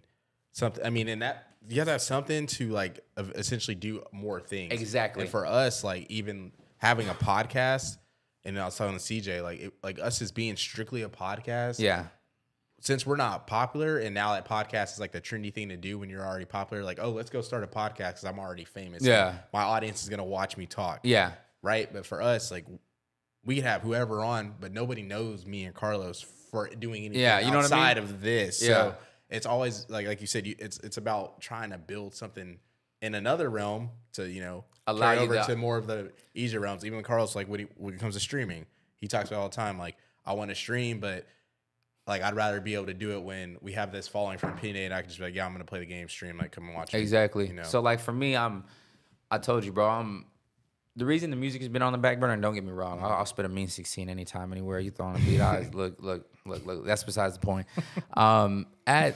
something. I mean, and that you have to have something to like essentially do more things. Exactly. And for us, like even having a podcast, and I was telling CJ, like it, like us as being strictly a podcast. yeah. Since we're not popular and now that podcast is like the trendy thing to do when you're already popular like oh let's go start a podcast because i'm already famous Yeah. my audience is going to watch me talk Yeah. right but for us like we could have whoever on but nobody knows me and carlos for doing anything Yeah, you know what I mean? outside of this Yeah. so it's always like like you said you, it's it's about trying to build something in another realm to you know Allow carry over to- to more of the easier realms even carlos like when, he, when it comes to streaming he talks about all the time like i want to stream but like I'd rather be able to do it when we have this following from PNA, and I can just be like, yeah, I'm gonna play the game stream, like come and watch. me," Exactly. You know? So like for me, I'm. I told you, bro. I'm. The reason the music has been on the back burner, don't get me wrong, I'll, I'll spit a mean sixteen anytime, anywhere you throw on a beat. I look, look, look, look. That's besides the point. Um, at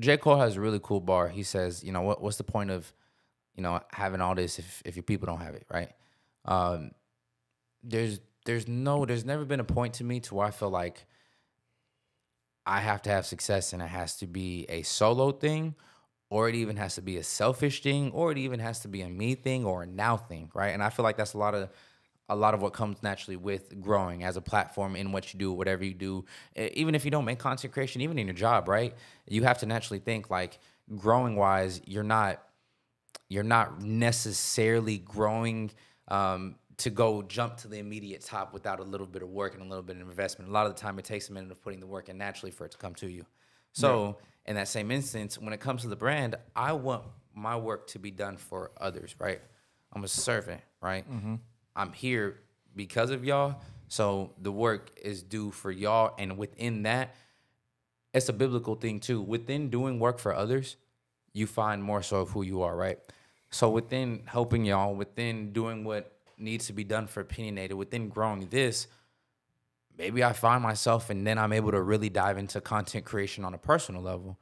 J Cole has a really cool bar. He says, you know, what, what's the point of, you know, having all this if if your people don't have it, right? Um, there's there's no there's never been a point to me to where I feel like I have to have success and it has to be a solo thing, or it even has to be a selfish thing, or it even has to be a me thing or a now thing, right? And I feel like that's a lot of a lot of what comes naturally with growing as a platform in what you do, whatever you do. Even if you don't make content creation, even in your job, right? You have to naturally think like growing wise, you're not you're not necessarily growing um, to go jump to the immediate top without a little bit of work and a little bit of investment. A lot of the time, it takes a minute of putting the work in naturally for it to come to you. So, in that same instance, when it comes to the brand, I want my work to be done for others, right? I'm a servant, right? Mm-hmm. I'm here because of y'all. So, the work is due for y'all. And within that, it's a biblical thing too. Within doing work for others, you find more so of who you are, right? So within helping y'all, within doing what needs to be done for opinionated, within growing this, maybe I find myself and then I'm able to really dive into content creation on a personal level.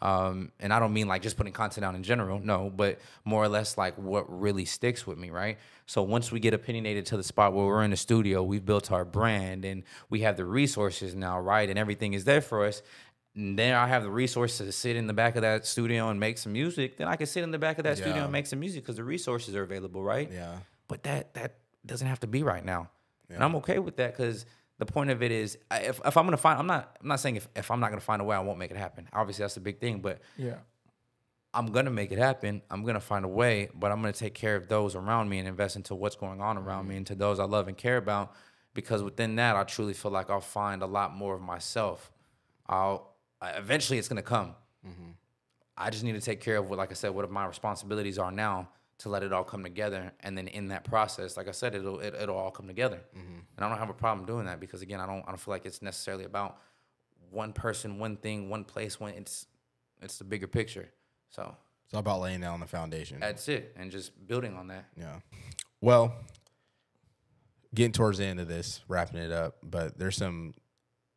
Um, and I don't mean like just putting content out in general, no, but more or less like what really sticks with me, right? So once we get opinionated to the spot where we're in the studio, we've built our brand and we have the resources now, right? And everything is there for us. And then I have the resources to sit in the back of that studio and make some music. Then I can sit in the back of that studio and make some music because the resources are available, right? yeah, but that that doesn't have to be right now. And i'm okay with that because the point of it is if, if i'm gonna find i'm not i'm not saying if, if i'm not gonna find a way i won't make it happen. Obviously that's the big thing but Yeah. i'm gonna make it happen. I'm gonna find a way but i'm gonna take care of those around me and invest into what's going on around mm-hmm. me and to those i love and care about because within that i truly feel like i'll find a lot more of myself. I'll eventually it's gonna come. Mm-hmm. I just need to take care of what, like I said, what of my responsibilities are now to let it all come together. And then in that process, like I said, it'll it, it'll all come together. Mm-hmm. And I don't have a problem doing that because again, I don't I don't feel like it's necessarily about one person, one thing, one place. When it's it's the bigger picture. So it's all about laying down the foundation. that's it, and just building on that. Yeah. Well, getting towards the end of this, wrapping it up, but there's some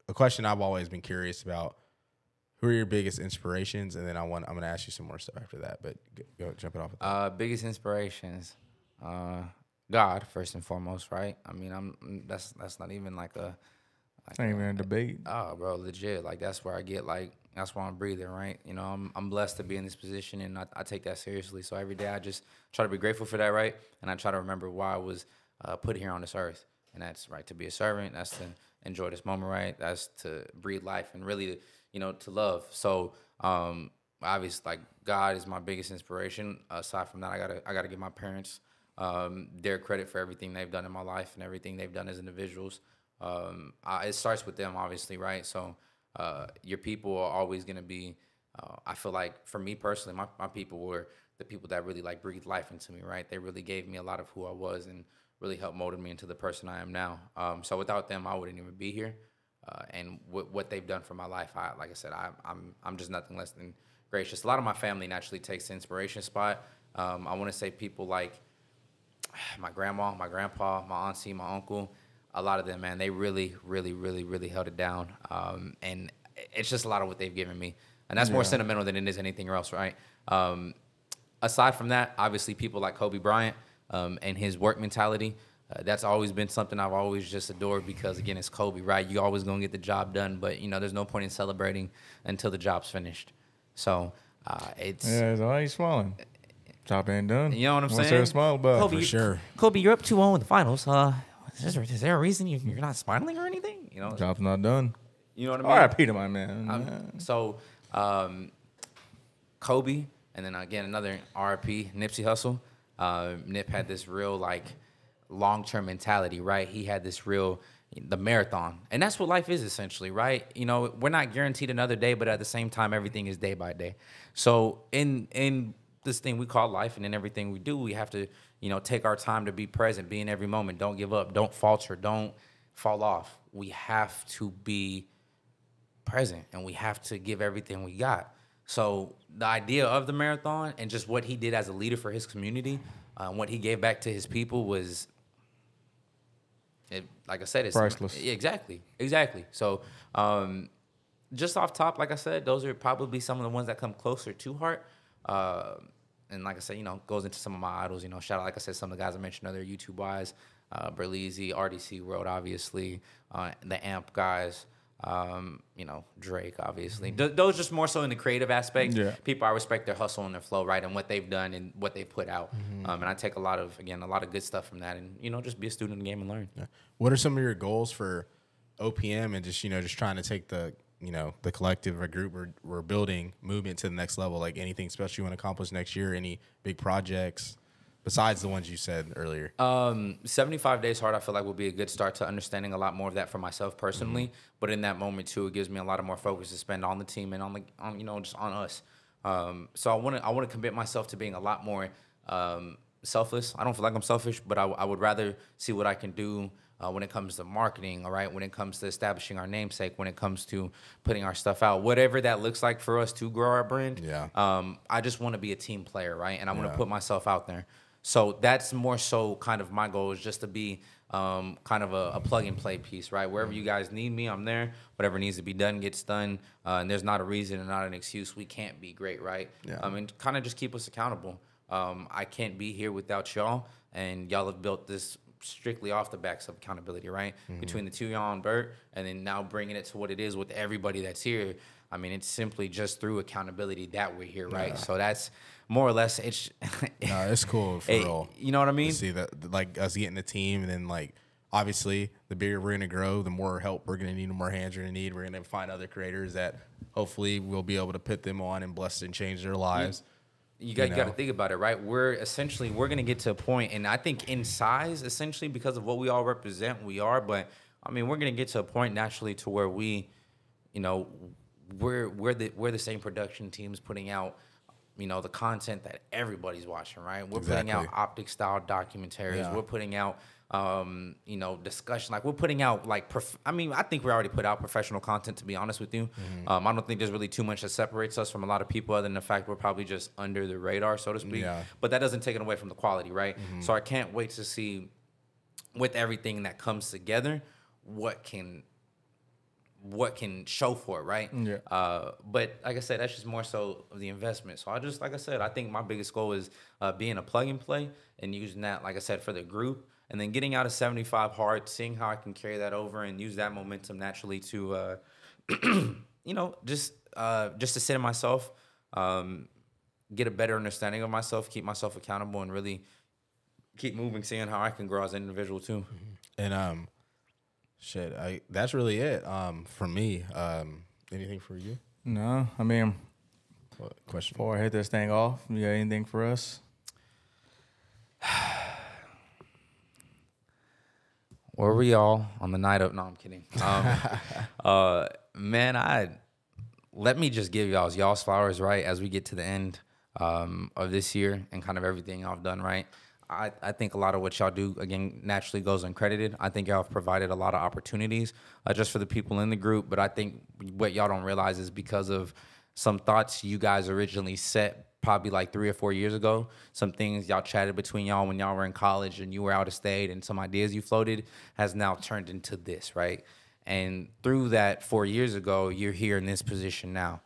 a question I've always been curious about. Who are your biggest inspirations? And then I want I'm gonna ask you some more stuff after that. But go, go jump it off. With that. Uh, biggest inspirations, uh, God first and foremost, right? I mean, I'm that's that's not even like a It's not even a debate. Oh, bro, legit. Like that's where I get like that's why I'm breathing, right? You know, I'm I'm blessed to be in this position, and I, I take that seriously. So every day I just try to be grateful for that, right? And I try to remember why I was uh, put here on this earth, and that's right to be a servant. That's to enjoy this moment, right? That's to breathe life and really, you know, to love. So um, obviously, like God is my biggest inspiration. Aside from that, I gotta I gotta give my parents um, their credit for everything they've done in my life and everything they've done as individuals. Um, I, it starts with them, obviously, right? So uh, your people are always to be. Uh, I feel like for me personally, my, my people were the people that really like breathed life into me, right? They really gave me a lot of who I was and really helped mold me into the person I am now. Um, so without them, I wouldn't even be here. Uh, and what what they've done for my life. I, like I said, I, I'm I'm just nothing less than gracious. A lot of my family naturally takes the inspiration spot. Um, I want to say people like my grandma, my grandpa, my auntie, my uncle, a lot of them, man, they really, really, really, really held it down. Um, and it's just a lot of what they've given me. And that's more sentimental than it is anything else, right? Um, aside from that, obviously, people like Kobe Bryant um, and his work mentality. Uh, that's always been something I've always just adored because again, it's Kobe, right? You always gonna get the job done, but you know, there's no point in celebrating until the job's finished. So uh, it's Yeah, so why are you smiling? Job ain't done. you know what I'm What's saying? there to smile about? Kobe, For you- sure. Kobe, you're up 2-0 in the finals. Uh, is there, is there a reason you- you're not smiling or anything? You know, Job's not done. you know what I mean. All right, Peter, my man. Um, so, um, Kobe, and then again another RP, Nipsey Hussle. Uh, Nip had this real like long term mentality, right? He had this real the marathon, and that's what life is essentially, right? You know, we're not guaranteed another day, but at the same time, everything is day by day. So in in this thing we call life, and in everything we do, we have to you know take our time to be present, be in every moment. Don't give up, don't falter, don't fall off. We have to be present and we have to give everything we got. So the idea of the marathon and just what he did as a leader for his community, uh, what he gave back to his people was, like I said, it's Priceless. Yeah, exactly, exactly. So um, just off top, like I said, those are probably some of the ones that come closer to heart. Uh, and like I said, you know, goes into some of my idols. You know, shout out, like I said, some of the guys I mentioned, other YouTube wise, uh, Berleezy, RDC World, obviously, uh, the Amp guys. Um, you know, Drake, obviously. Th- those just more so in the creative aspect. Yeah. People, I respect their hustle and their flow, right, and what they've done and what they've put out. Um, and I take a lot of, again, a lot of good stuff from that, and you know, just be a student in the game and learn. What are some of your goals for OPM and just you know just trying to take the you know the collective or group we're, we're building movement to the next level? Like anything special you want to accomplish next year? Any big projects besides the ones you said earlier? Um, 75 days hard, I feel like will be a good start to understanding a lot more of that for myself personally. But in that moment too, it gives me a lot of more focus to spend on the team and on the, on, you know, just on us. Um, so I want to, I want to commit myself to being a lot more um, selfless. I don't feel like I'm selfish, but I would rather see what I can do uh, when it comes to marketing. All right, when it comes to establishing our namesake, when it comes to putting our stuff out, whatever that looks like for us to grow our brand. Yeah. Um, I just want to be a team player, right? And I want to Yeah. put myself out there. So that's more so kind of my goal is just to be um, kind of a, a plug and play piece, right? Wherever you guys need me, I'm there. Whatever needs to be done gets done. Uh, and there's not a reason and not an excuse we can't be great, right? Yeah. I mean, kind of just keep us accountable. Um, I can't be here without y'all, and y'all have built this strictly off the backs of accountability, right? Between the two y'all and Bert, and then now bringing it to what it is with everybody that's here. I mean, it's simply just through accountability that we're here, right? So that's more or less it's. No, it's cool for Hey, real. you know what I to mean? see that like us getting the team and then like obviously the bigger we're gonna grow the more help we're gonna need the more hands we're gonna need we're gonna find other creators that hopefully we'll be able to put them on and bless and change their lives You got, you got to think about it, right? We're essentially we're gonna get to a point, and I think in size, essentially because of what we all represent, we are. But I mean, we're gonna get to a point naturally to where we, you know, we're we're the we're the same production teams putting out, you know, the content that everybody's watching, right? We're putting out Exactly. OpTic style documentaries. Yeah. We're putting out um, you know, discussion. Like we're putting out like, prof- I mean, I think we already put out professional content. To be honest with you, Mm-hmm. um, I don't think there's really too much that separates us from a lot of people, other than the fact we're probably just under the radar, so to speak. Yeah. But that doesn't take it away from the quality, right? So I can't wait to see, with everything that comes together, what can what can show for it, right? Yeah. Uh, but like I said, that's just more so of the investment. So I just, like I said, I think my biggest goal is uh, being a plug and play and using that, like I said, for the group, and then getting out of 75 hard, seeing how I can carry that over and use that momentum naturally to, uh, you know, just uh, just to sit in myself, um, get a better understanding of myself, keep myself accountable, and really keep moving, seeing how I can grow as an individual too. and um shit i that's really it um for me um anything for you No, I mean, what question before I hit this thing off, you got anything for us? Where were y'all on the night of? No, I'm kidding. Um, uh, man, I let me just give y'all's y'all's flowers right as we get to the end um, of this year and kind of everything I've done right. I, I think a lot of what y'all do again naturally goes uncredited. I think y'all have provided a lot of opportunities uh, just for the people in the group. But I think what y'all don't realize is because of some thoughts you guys originally set probably like three or four years ago. Some things y'all chatted between y'all when y'all were in college and you were out of state, and some ideas you floated has now turned into this, right? And through that four years ago, you're here in this position now.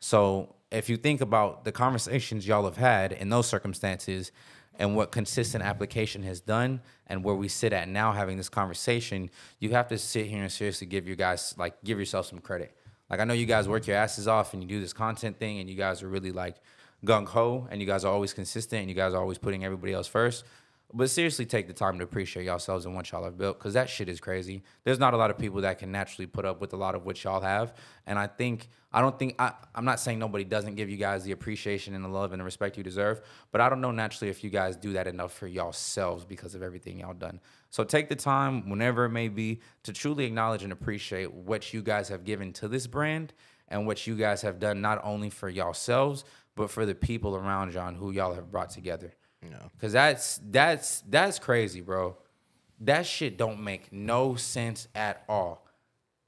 So if you think about the conversations y'all have had in those circumstances and what consistent application has done and where we sit at now having this conversation, you have to sit here and seriously give you guys like give yourself some credit. Like I know you guys work your asses off and you do this content thing and you guys are really like gung ho and you guys are always consistent and you guys are always putting everybody else first. But seriously, take the time to appreciate yourselves and what y'all have built because that shit is crazy. There's not a lot of people that can naturally put up with a lot of what y'all have. And I think, I don't think, I, I'm not saying nobody doesn't give you guys the appreciation and the love and the respect you deserve, but I don't know naturally if you guys do that enough for yourselves because of everything y'all done. So take the time, whenever it may be, to truly acknowledge and appreciate what you guys have given to this brand and what you guys have done not only for yourselves, but for the people around y'all and who y'all have brought together. Cause that's that's that's crazy, bro. That shit don't make no sense at all.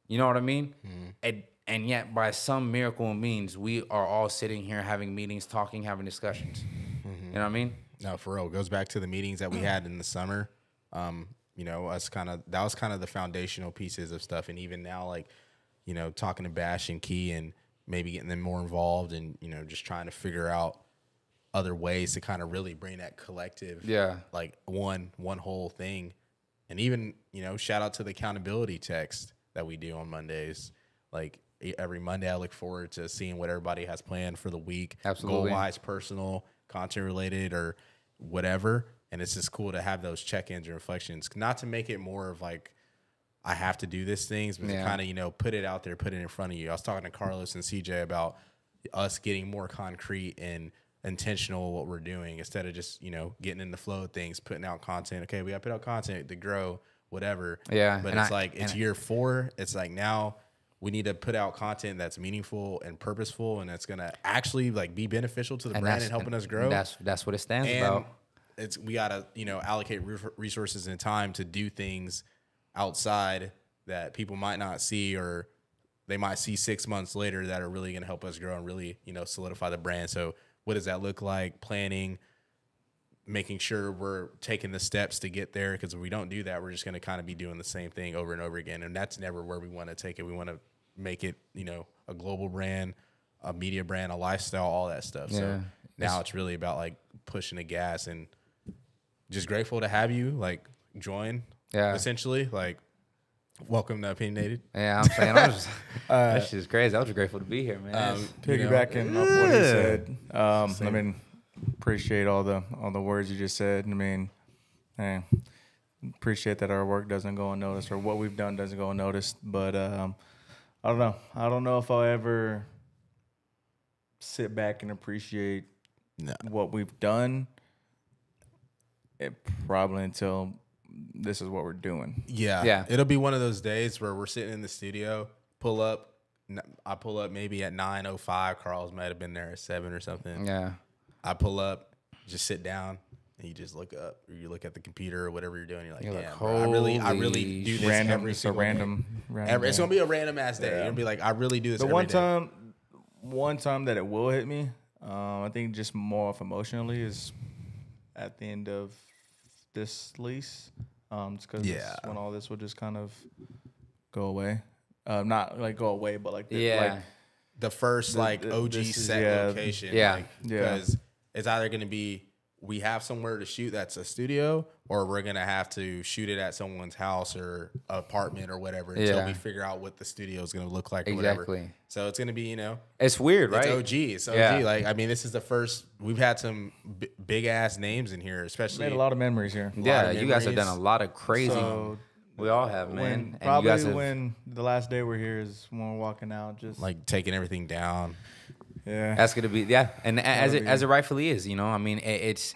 You know what I mean? And and yet by some miracle means we are all sitting here having meetings, talking, having discussions. You know what I mean? No, for real. It goes back to the meetings that we had in the summer. Um, you know, us kind of that was kind of the foundational pieces of stuff. And even now, like, you know, talking to Bash and Key and maybe getting them more involved and, you know, just trying to figure out other ways to kind of really bring that collective Yeah. like one one whole thing. And even, you know, shout out to the accountability text that we do on Mondays. Like every Monday I look forward to seeing what everybody has planned for the week. Absolutely. Goal wise, personal, content related or whatever. And it's just cool to have those check-ins and reflections. Not to make it more of like I have to do these things, but Yeah. kind of, you know, put it out there, put it in front of you. I was talking to Carlos and CJ about us getting more concrete and intentional what we're doing instead of just, you know, getting in the flow of things, putting out content. Okay, we got to put out content to grow, whatever. Yeah, But it's I- like it's and- year four. It's like now we need to put out content that's meaningful and purposeful and that's gonna actually like be beneficial to the brand and helping and us grow That's that's what it stands and about. it's we gotta you know allocate resources and time to do things outside that people might not see or they might see six months later that are really gonna help us grow and really you know solidify the brand. So what does that look like? Planning, making sure we're taking the steps to get there. Because if we don't do that, we're just gonna kind of be doing the same thing over and over again, and that's never where we want to take it. We want to make it you know a global brand, a media brand, a lifestyle, all that stuff. Yeah. So now it's really about like pushing the gas and just grateful to have you like join. Yeah. Essentially, like welcome to opinionated. Yeah, I'm saying I'm just, that shit is crazy. I was grateful to be here, man. Um, you know, Piggybacking off what he said, um, I mean, appreciate all the all the words you just said. I mean, hey, appreciate that our work doesn't go unnoticed or what we've done doesn't go unnoticed. But um, I don't know. I don't know if I'll ever sit back and appreciate No. what we've done. It probably until this is what we're doing. Yeah. Yeah. It'll be one of those days where we're sitting in the studio, pull up. I pull up maybe at 9.05. Carl's might have been there at 7 or something. yeah, I pull up, just sit down, and you just look up or you look at the computer or whatever you're doing. You're like, You're like, damn, bro, I really, I really do this Random, every it's a single day." random, random Every, it's gonna be a random ass day. Yeah. You'll be like, I really do this. The every one day. time, one time that it will hit me, um, I think just more off emotionally is at the end of this lease. Um, just because Yeah. when all this will just kind of go away. Uh, not like go away, but like the, yeah, like the first like the- OG this is- set yeah. location. Yeah. Like, Yeah. Because it's either going to be we have somewhere to shoot that's a studio, or we're going to have to shoot it at someone's house or apartment or whatever until Yeah. we figure out what the studio is going to look like or whatever. exactly. So it's going to be, you know, It's weird, right? it's OG. It's OG. Yeah. Like, I mean, this is the first, we've had some b- big ass names in here, especially. we made a lot of memories here. Yeah, of you guys have done a lot of crazy. So we all have, man. when and you probably guys have, when the last day we're here is when we're walking out. Just Like taking everything down. Yeah, That's gonna be yeah, and as it as it rightfully is, you know. I mean, it, it's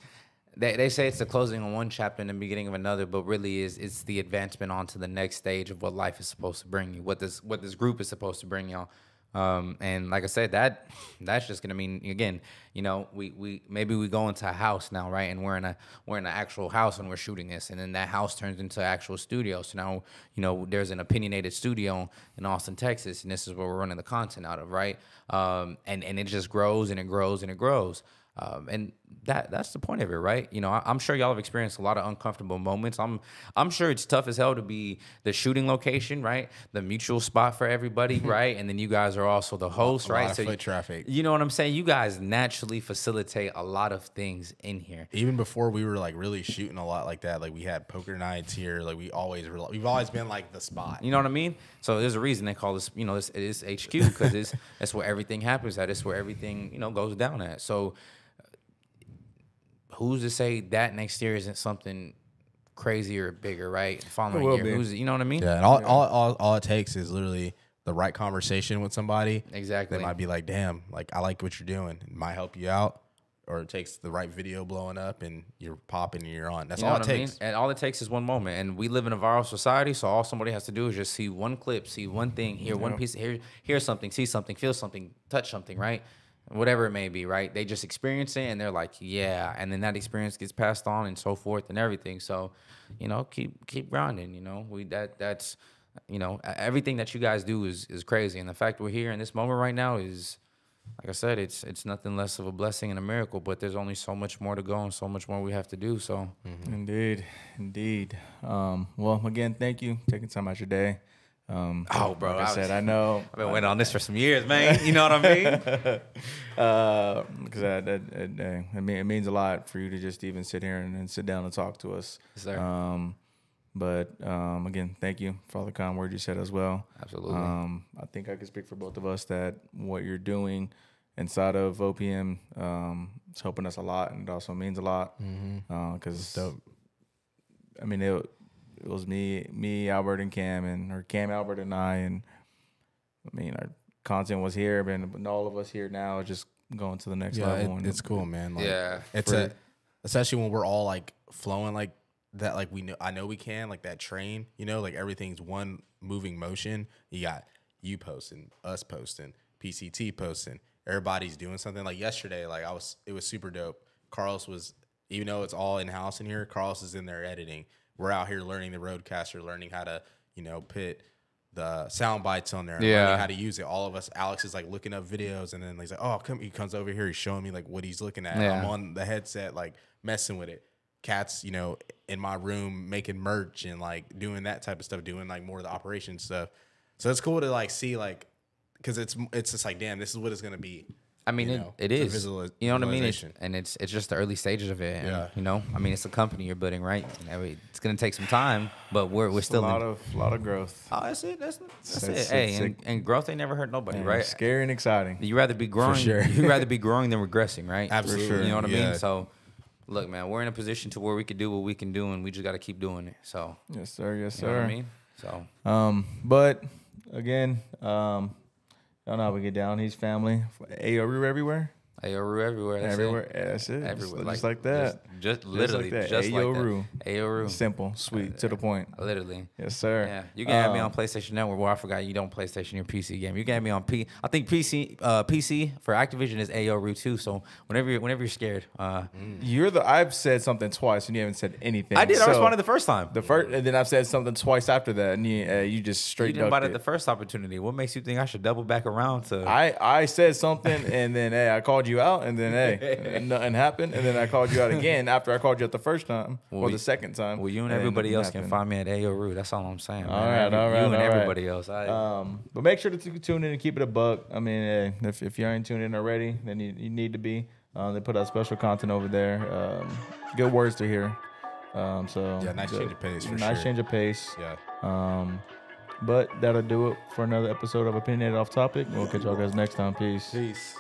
they, they say it's the closing of one chapter and the beginning of another, but really is it's the advancement onto the next stage of what life is supposed to bring you, what this what this group is supposed to bring y'all. Um, and like I said, that that's just gonna mean again, you know, we we maybe we go into a house now, right? And we're in a we're in an actual house and we're shooting this, and then that house turns into actual studio. So now, you know, there's an opinionated studio in Austin, Texas, and this is where we're running the content out of, right? Um, and and it just grows and it grows and it grows. Um, and that that's the point of it, right? You know, I, I'm sure y'all have experienced a lot of uncomfortable moments. I'm I'm sure it's tough as hell to be the shooting location, right? The mutual spot for everybody, right? And then you guys are also the host, A lot right? of you- foot traffic. You know what I'm saying? You guys naturally facilitate a lot of things in here. Even before we were like really shooting a lot like that, like we had poker nights here. Like we always were. We've always been like the spot. You know what I mean? So there's a reason they call this, you know, this it is HQ because it's that's where everything happens at. It's where everything, you know, goes down at. So who's to say that next year isn't something crazy or bigger, right? Following will year, be. who's you know what I mean? Yeah, and all, all, all, all it takes is literally the right conversation with somebody. Exactly. They might be like, "Damn, like I like what you're doing. It might help you out." Or it takes the right video blowing up and you're popping and you're on. That's You all it what I mean? takes. And all it takes is one moment. And we live in a viral society, so all somebody has to do is just see one clip, see one thing, hear one piece, hear hear something, see something, feel something, touch something, right? Whatever it may be, right? They just experience it and they're like, yeah. And then that experience gets passed on and so forth and everything. So, you know, keep keep grinding. You know, we that that's you know everything that you guys do is is crazy. And the fact we're here in this moment right now is like I said, it's it's nothing less of a blessing and a miracle. But there's only so much more to go and so much more we have to do. So. Indeed, indeed. Um, well, again, thank you taking time out your day. Um, Oh, bro, like I, I said, was- I know. I've been waiting on this for some years, man. You know what I mean? Uh, because that, that, that, that- I mean, it means a lot for you to just even sit here and, and sit down and talk to us. Yes, sir. Um, but um, again, thank you for all the kind words you said as well. Absolutely. Um, I think I can speak for both of us that what you're doing inside of OPM um, is helping us a lot, and it also means a lot. Because I mean, it, it was me, me, Albert, and Cam, and or Cam, Albert, and I, and I mean, our content was here, but and all of us here now is just going to the next Yeah, level. it, it's cool, man. Like, Yeah, it's for- a especially when we're all like flowing like that. Like we know, I know we can like that train. You know, like everything's one moving motion. You got you posting, us posting, PCT posting. Everybody's doing something. Like yesterday, like I was, it was super dope. Carlos was, even though it's all in house in here, Carlos is in there editing. We're out here learning the RødeCaster, learning how to, you know, put the sound bites on there, Yeah. learning how to use it. All of us, Alex is like looking up videos, and then he's like, "Oh, come!" He comes over here, he's showing me like what he's looking at. Yeah. I'm on the headset, like messing with it. Cats, you know, in my room making merch and like doing that type of stuff, doing like more of the operation stuff. So it's cool to like see like, because it's it's just like, damn, this is what it's gonna be. I mean, it, know, it visual- you know what I mean? It's, and it's it's just the early stages of it. And, Yeah. You know, I mean, it's a company you're building, right? And every- it's gonna take some time, but we're we're It's a lot in. of lot of growth. oh, that's it. That's that's It's- it. Hey, and, and growth ain't never hurt nobody, right? Scary and exciting. You rather be growing. sure. You rather be growing than regressing, right? Absolutely. You know what I Yeah. mean? So, look, man, we're in a position to where we can do what we can do, and we just got to keep doing it. So, Yes, sir. Yes, you know sir. what I mean? So, Um, but again, um, don't know how we get down. He's family. Aye Yo Roo everywhere. Aye Yo Roo everywhere. That's everywhere. It. Yeah, that's it. Everywhere. Just, just like that. Just, just literally. that. Just like that. Aye Yo Roo. Simple, sweet, to the point. Literally. Yes, sir. Yeah, you can have me Um, on PlayStation Network. Well, I forgot you don't PlayStation your PC game. You can have me on P. I think PC uh, PC for Activision is Aye Yo Roo too. So whenever you're, whenever you're scared, uh, You're the. I've said something twice and you haven't said anything. I did. I responded the first time. The first, and then I've said something twice after that, and you, uh, you just you didn't bite at it. the first opportunity. What makes you think I should double back around to? I, I said something and then hey I called you out and then hey nothing happened and then I called you out again after I called you out the first time Well, or the second time. well, you and and everybody nothing else can find me at Aye Yo Roo. That's all I'm saying. All man. right, Every- all right, You and all right. everybody else. I, Um, but make sure to t- tune in and keep it a buck. I mean, hey, if, if you ain't tuned in already, then you, you need to be. Uh, they put out special content over there. Um, good words to hear. Um, so Yeah, nice good- change of pace for nice sure. change of pace. Yeah. Um, but that'll do it for another episode of Opinionated Off Topic. We'll catch y'all guys next time. Peace. Peace.